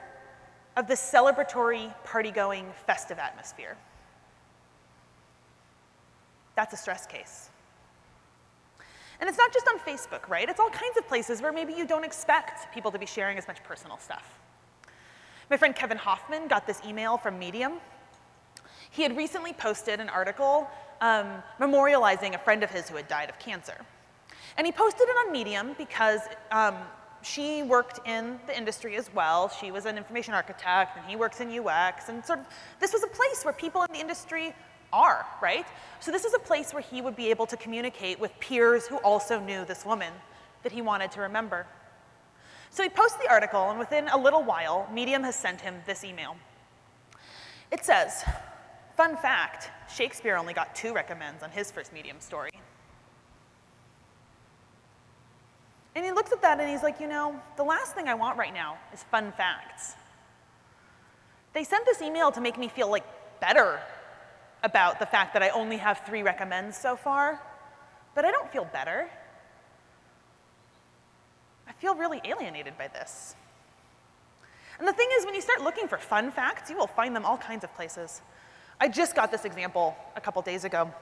of the celebratory, party-going, festive atmosphere. That's a stress case. And it's not just on Facebook, right? It's all kinds of places where maybe you don't expect people to be sharing as much personal stuff. My friend Kevin Hoffman got this email from Medium. He had recently posted an article um, memorializing a friend of his who had died of cancer. And he posted it on Medium because um, she worked in the industry as well. She was an information architect and he works in UX and sort of, this was a place where people in the industry are, right? So this is a place where he would be able to communicate with peers who also knew this woman that he wanted to remember. So he posts the article and within a little while, Medium has sent him this email. It says, fun fact, Shakespeare only got two recommends on his first Medium story. And he looks at that and he's like, you know, the last thing I want right now is fun facts. They sent this email to make me feel like better about the fact that I only have three recommends so far, but I don't feel better. I feel really alienated by this. And the thing is, when you start looking for fun facts, you will find them all kinds of places. I just got this example a couple days ago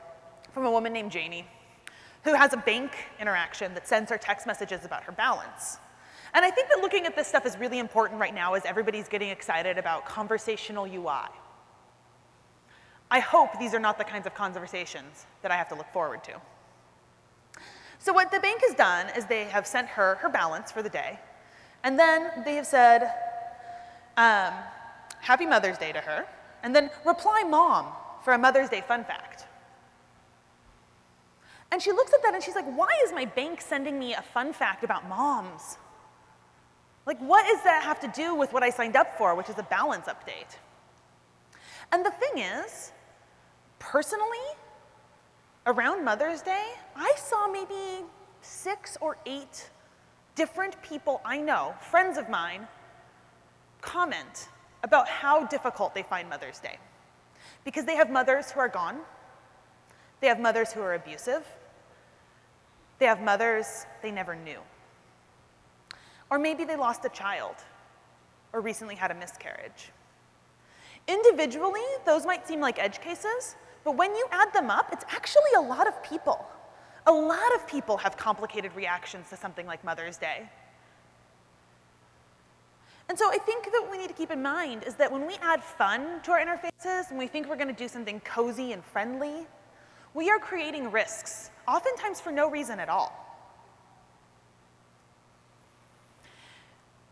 from a woman named Janie who has a bank interaction that sends her text messages about her balance. And I think that looking at this stuff is really important right now as everybody's getting excited about conversational UI. I hope these are not the kinds of conversations that I have to look forward to. So what the bank has done is they have sent her her balance for the day, and then they have said, um, happy Mother's Day to her, and then reply mom for a Mother's Day fun fact. And she looks at that and she's like, why is my bank sending me a fun fact about moms? Like, what does that have to do with what I signed up for, which is a balance update? And the thing is, personally, around Mother's Day, I saw maybe six or eight different people I know, friends of mine, comment about how difficult they find Mother's Day. Because they have mothers who are gone, they have mothers who are abusive, they have mothers they never knew. Or maybe they lost a child or recently had a miscarriage. Individually, those might seem like edge cases, but when you add them up, it's actually a lot of people. A lot of people have complicated reactions to something like Mother's Day. And so I think that what we need to keep in mind is that when we add fun to our interfaces and we think we're going to do something cozy and friendly, we are creating risks, oftentimes for no reason at all.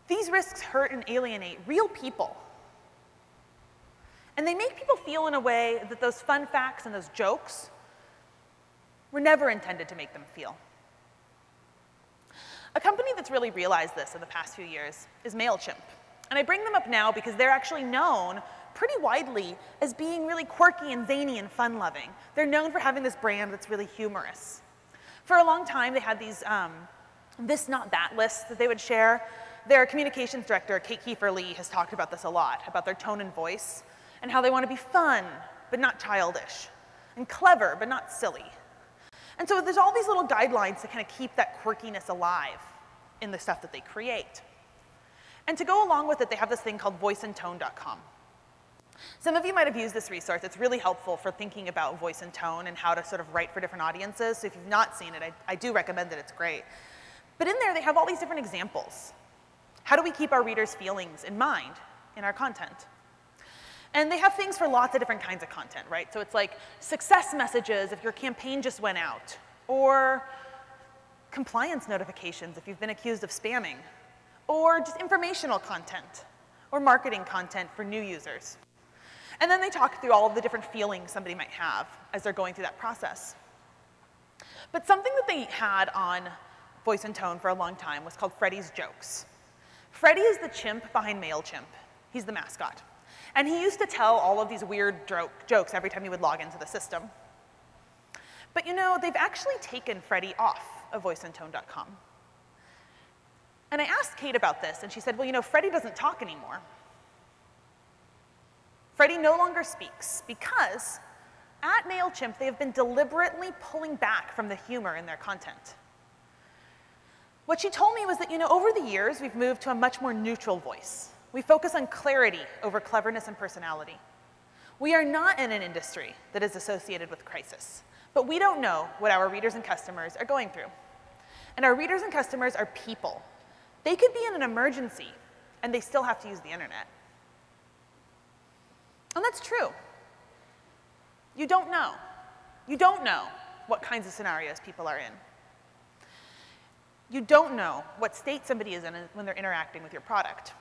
These risks hurt and alienate real people. And they make people feel in a way that those fun facts and those jokes were never intended to make them feel. A company that's really realized this in the past few years is MailChimp. And I bring them up now because they're actually known pretty widely as being really quirky and zany and fun-loving. They're known for having this brand that's really humorous. For a long time, they had these um, this, not that lists that they would share. Their communications director, Kate Kiefer Lee, has talked about this a lot, about their tone and voice, and how they want to be fun, but not childish, and clever, but not silly. And so there's all these little guidelines to kind of keep that quirkiness alive in the stuff that they create. And to go along with it, they have this thing called voiceandtone.com. Some of you might have used this resource. It's really helpful for thinking about voice and tone and how to sort of write for different audiences. So if you've not seen it, I, I do recommend it. It's great. But in there, they have all these different examples. How do we keep our readers' feelings in mind in our content? And they have things for lots of different kinds of content, right? So it's like success messages if your campaign just went out, or compliance notifications if you've been accused of spamming, or just informational content, or marketing content for new users. And then they talk through all of the different feelings somebody might have as they're going through that process. But something that they had on Voice and Tone for a long time was called Freddie's Jokes. Freddie is the chimp behind MailChimp. He's the mascot. And he used to tell all of these weird jokes every time he would log into the system. But you know, they've actually taken Freddy off of voiceandtone.com. And I asked Kate about this, and she said, well, you know, Freddie doesn't talk anymore. Freddie no longer speaks because at MailChimp, they have been deliberately pulling back from the humor in their content. What she told me was that, you know, over the years, we've moved to a much more neutral voice. We focus on clarity over cleverness and personality. We are not in an industry that is associated with crisis, but we don't know what our readers and customers are going through. And our readers and customers are people. They could be in an emergency, and they still have to use the internet. And that's true. You don't know. You don't know what kinds of scenarios people are in. You don't know what state somebody is in when they're interacting with your product.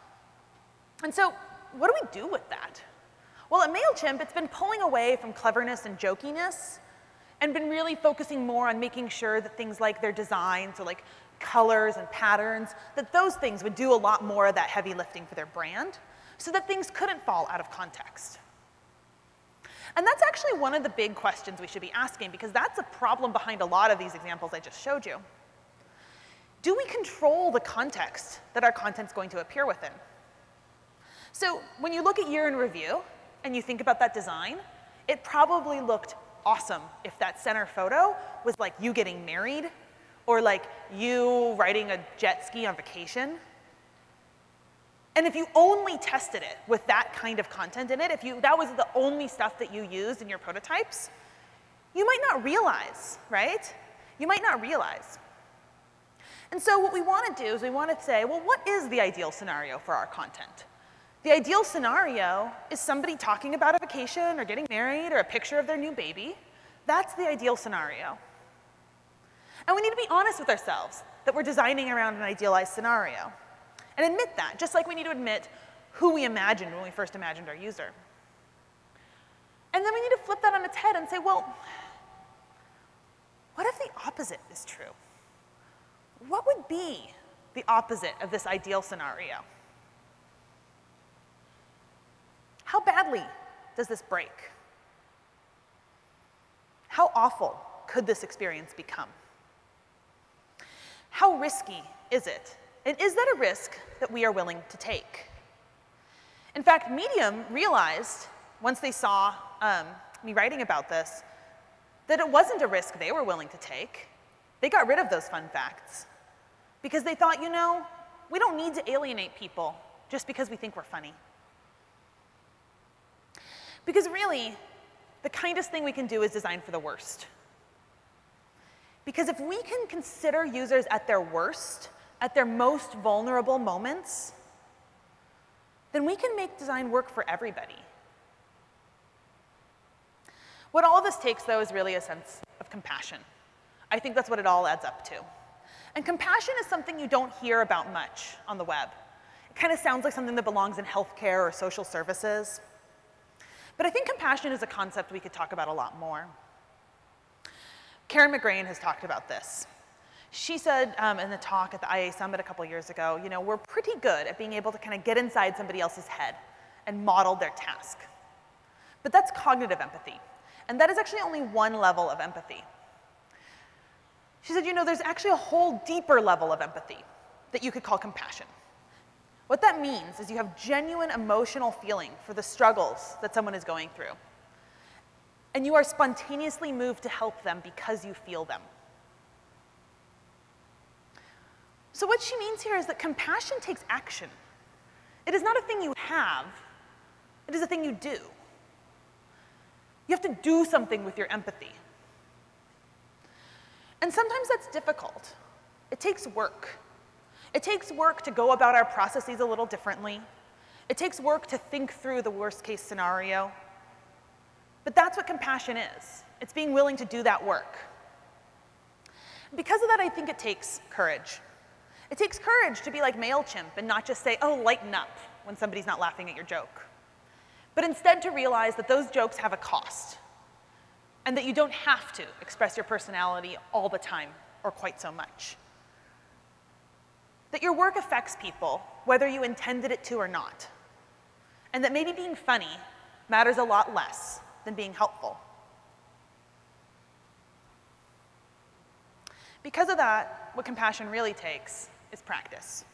And so, what do we do with that? Well, at MailChimp, it's been pulling away from cleverness and jokiness and been really focusing more on making sure that things like their designs, so like colors and patterns, that those things would do a lot more of that heavy lifting for their brand so that things couldn't fall out of context. And that's actually one of the big questions we should be asking because that's a problem behind a lot of these examples I just showed you. Do we control the context that our content's going to appear within? So when you look at year in review and you think about that design, it probably looked awesome if that center photo was like you getting married or like you riding a jet ski on vacation. And if you only tested it with that kind of content in it, if you, that was the only stuff that you used in your prototypes, you might not realize, right? You might not realize. And so what we want to do is we want to say, well, what is the ideal scenario for our content? The ideal scenario is somebody talking about a vacation or getting married or a picture of their new baby. That's the ideal scenario. And we need to be honest with ourselves that we're designing around an idealized scenario. And admit that, just like we need to admit who we imagined when we first imagined our user. And then we need to flip that on its head and say, well, what if the opposite is true? What would be the opposite of this ideal scenario? How badly does this break? How awful could this experience become? How risky is it? And is that a risk that we are willing to take? In fact, Medium realized, once they saw um, me writing about this, that it wasn't a risk they were willing to take. They got rid of those fun facts because they thought, you know, we don't need to alienate people just because we think we're funny. Because really, the kindest thing we can do is design for the worst. Because if we can consider users at their worst, at their most vulnerable moments, then we can make design work for everybody. What all this takes, though, is really a sense of compassion. I think that's what it all adds up to. And compassion is something you don't hear about much on the web. It kind of sounds like something that belongs in healthcare or social services. But I think compassion is a concept we could talk about a lot more. Karen McGrane has talked about this. She said um, in the talk at the IA Summit a couple years ago, you know, we're pretty good at being able to kind of get inside somebody else's head and model their task. But that's cognitive empathy. And that is actually only one level of empathy. She said, you know, there's actually a whole deeper level of empathy that you could call compassion. What that means is you have genuine emotional feeling for the struggles that someone is going through. And you are spontaneously moved to help them because you feel them. So, what she means here is that compassion takes action. It is not a thing you have, It is a thing you do. You have to do something with your empathy. And sometimes that's difficult. It takes work. It takes work to go about our processes a little differently. It takes work to think through the worst case scenario. But that's what compassion is. It's being willing to do that work. Because of that, I think it takes courage. It takes courage to be like MailChimp and not just say, oh, lighten up when somebody's not laughing at your joke. But instead to realize that those jokes have a cost and that you don't have to express your personality all the time or quite so much. That your work affects people, whether you intended it to or not. And that maybe being funny matters a lot less than being helpful. Because of that, what compassion really takes is practice.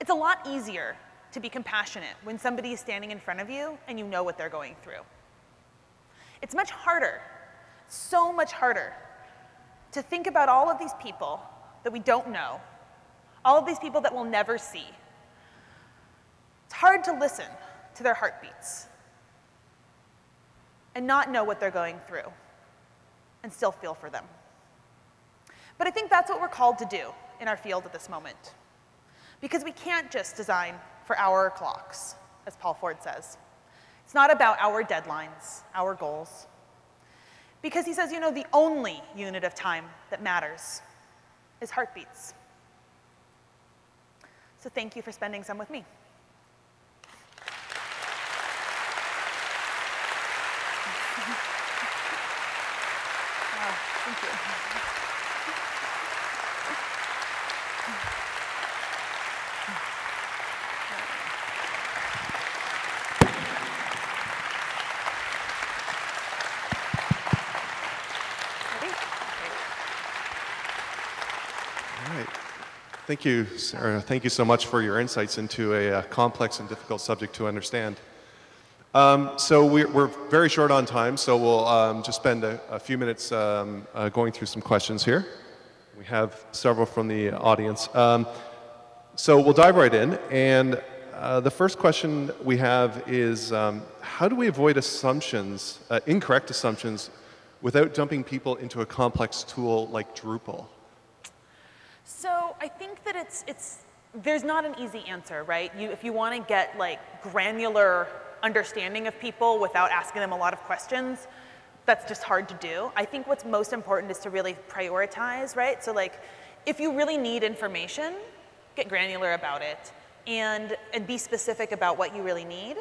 It's a lot easier to be compassionate when somebody is standing in front of you and you know what they're going through. It's much harder, so much harder, to think about all of these people that we don't know, all of these people that we'll never see. It's hard to listen to their heartbeats and not know what they're going through and still feel for them. But I think that's what we're called to do in our field at this moment. Because we can't just design for hour clocks, as Paul Ford says. It's not about our deadlines, our goals. Because he says, you know, the only unit of time that matters is heartbeats. So thank you for spending some with me. Thank you, Sara. Thank you so much for your insights into a, a uh, complex and difficult subject to understand. Um, so we're, we're, very short on time, so we'll um, just spend a, a few minutes um, uh, going through some questions here. We have several from the audience. Um, so we'll dive right in, and uh, the first question we have is, um, how do we avoid assumptions, uh, incorrect assumptions, without dumping people into a complex tool like Drupal? I think that it's, it's there's not an easy answer, right? You, if you want to get like granular understanding of people without asking them a lot of questions, that's just hard to do. I think what's most important is to really prioritize, right? So like, if you really need information, get granular about it and, and be specific about what you really need.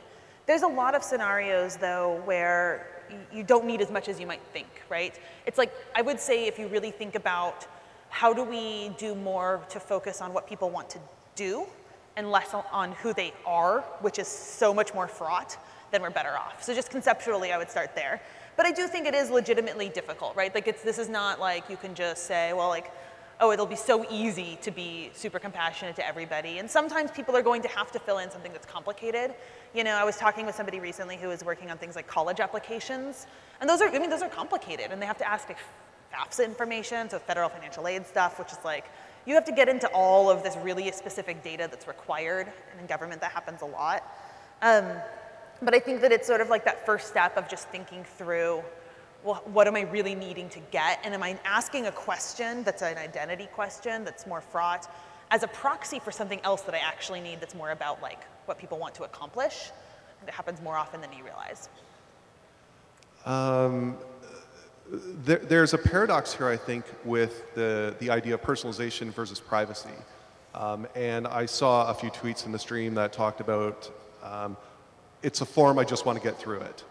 There's a lot of scenarios though where you don't need as much as you might think, right? It's like, I would say if you really think about how do we do more to focus on what people want to do and less on who they are, which is so much more fraught, then we're better off. So just conceptually, I would start there. But I do think it is legitimately difficult, right? Like it's, this is not like you can just say, well, like, oh, it'll be so easy to be super compassionate to everybody. And sometimes people are going to have to fill in something that's complicated. You know, I was talking with somebody recently who was working on things like college applications. And those are, I mean, those are complicated and they have to ask FAFSA information, so federal financial aid stuff, which is like, you have to get into all of this really specific data that's required, and in government that happens a lot. Um, but I think that it's sort of like that first step of just thinking through, well, what am I really needing to get? And am I asking a question that's an identity question that's more fraught as a proxy for something else that I actually need that's more about like what people want to accomplish? It happens more often than you realize. Um, there, there's a paradox here, I think, with the, the idea of personalization versus privacy. Um, and I saw a few tweets in the stream that talked about um, it's a form, I just want to get through it.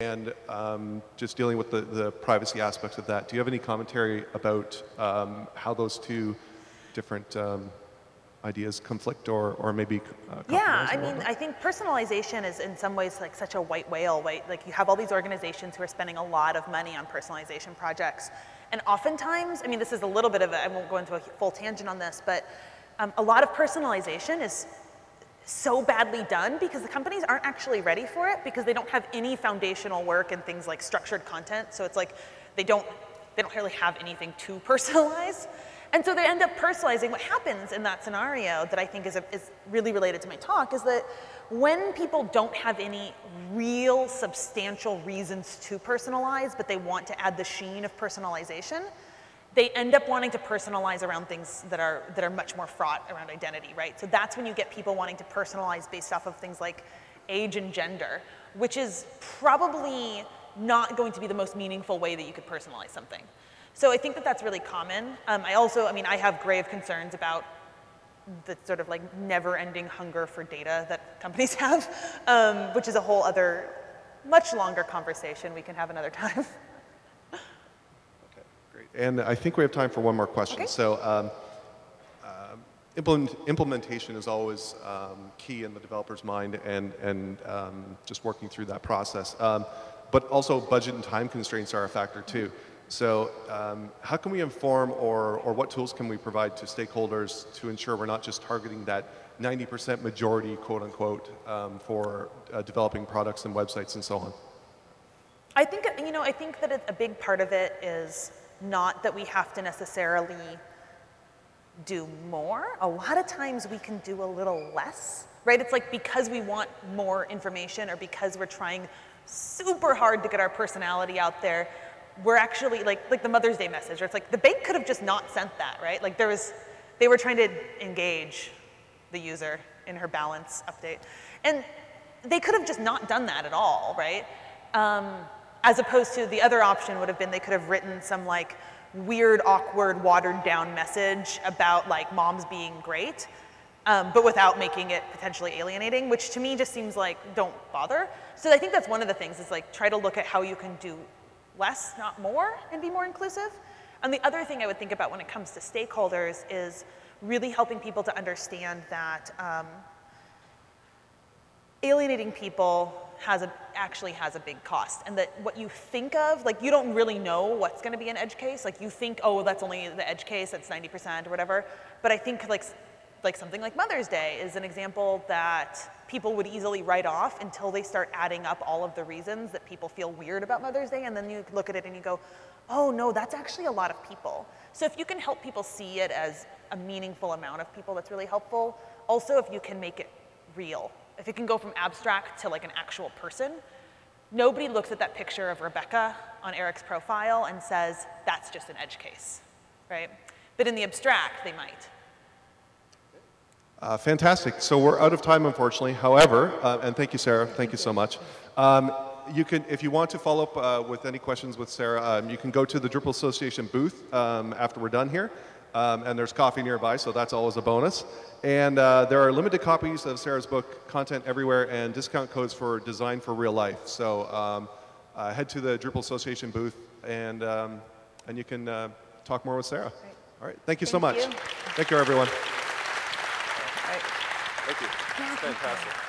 And um, just dealing with the, the privacy aspects of that. Do you have any commentary about um, how those two different um, ideas conflict or, or maybe uh, yeah i mean i think personalization is in some ways like such a white whale right? Like you have all these organizations who are spending a lot of money on personalization projects. And oftentimes i mean this is a little bit of a i won't go into a full tangent on this but um, a lot of personalization is so badly done because the companies aren't actually ready for it because they don't have any foundational work in things like structured content. So it's like they don't they don't really have anything to personalize And so they end up personalizing. What happens in that scenario that I think is, a, is really related to my talk is that when people don't have any real substantial reasons to personalize, but they want to add the sheen of personalization, they end up wanting to personalize around things that are, that are much more fraught around identity, right? So that's when you get people wanting to personalize based off of things like age and gender, which is probably not going to be the most meaningful way that you could personalize something. So I think that that's really common. Um, I also, I mean, I have grave concerns about the sort of like never-ending hunger for data that companies have, um, which is a whole other, much longer conversation we can have another time. Okay, great. And I think we have time for one more question. Okay. So um, implement, implementation is always um, key in the developer's mind and, and um, just working through that process. Um, but also budget and time constraints are a factor too. So um, how can we inform or, or what tools can we provide to stakeholders to ensure we're not just targeting that 90% majority, quote unquote, um, for uh, developing products and websites and so on? I think, you know, I think that a big part of it is not that we have to necessarily do more. A lot of times we can do a little less, right? It's like because we want more information or because we're trying super hard to get our personality out there, we're actually like like the Mother's Day message, or it's like the bank could have just not sent that, right? Like there was, they were trying to engage the user in her balance update, and they could have just not done that at all, right? Um, as opposed to the other option would have been they could have written some like weird, awkward, watered down message about like moms being great, um, but without making it potentially alienating, which to me just seems like don't bother. So I think that's one of the things is like try to look at how you can do less, not more, and be more inclusive. And the other thing I would think about when it comes to stakeholders is really helping people to understand that um, alienating people has a, actually has a big cost and that what you think of, like you don't really know what's gonna be an edge case. Like you think, oh, that's only the edge case, that's 90% or whatever. But I think like, like something like Mother's Day is an example that people would easily write off until they start adding up all of the reasons that people feel weird about Mother's Day. And then you look at it and you go, oh no, that's actually a lot of people. So if you can help people see it as a meaningful amount of people, that's really helpful. Also, if you can make it real, if it can go from abstract to like an actual person, nobody looks at that picture of Rebecca on Eric's profile and says, that's just an edge case, right? But in the abstract, they might. Uh, fantastic. So we're out of time, unfortunately. However, uh, and thank you, Sara. Thank you so much. Um, you can, if you want to follow up uh, with any questions with Sara, um, you can go to the Drupal Association booth um, after we're done here. Um, and there's coffee nearby, so that's always a bonus. And uh, there are limited copies of Sara's book, Content Everywhere, and discount codes for Design for Real Life. So um, uh, head to the Drupal Association booth, and, um, and you can uh, talk more with Sara. Great. All right. Thank you so much. you. Thank you, everyone. Thank you. Fantastic.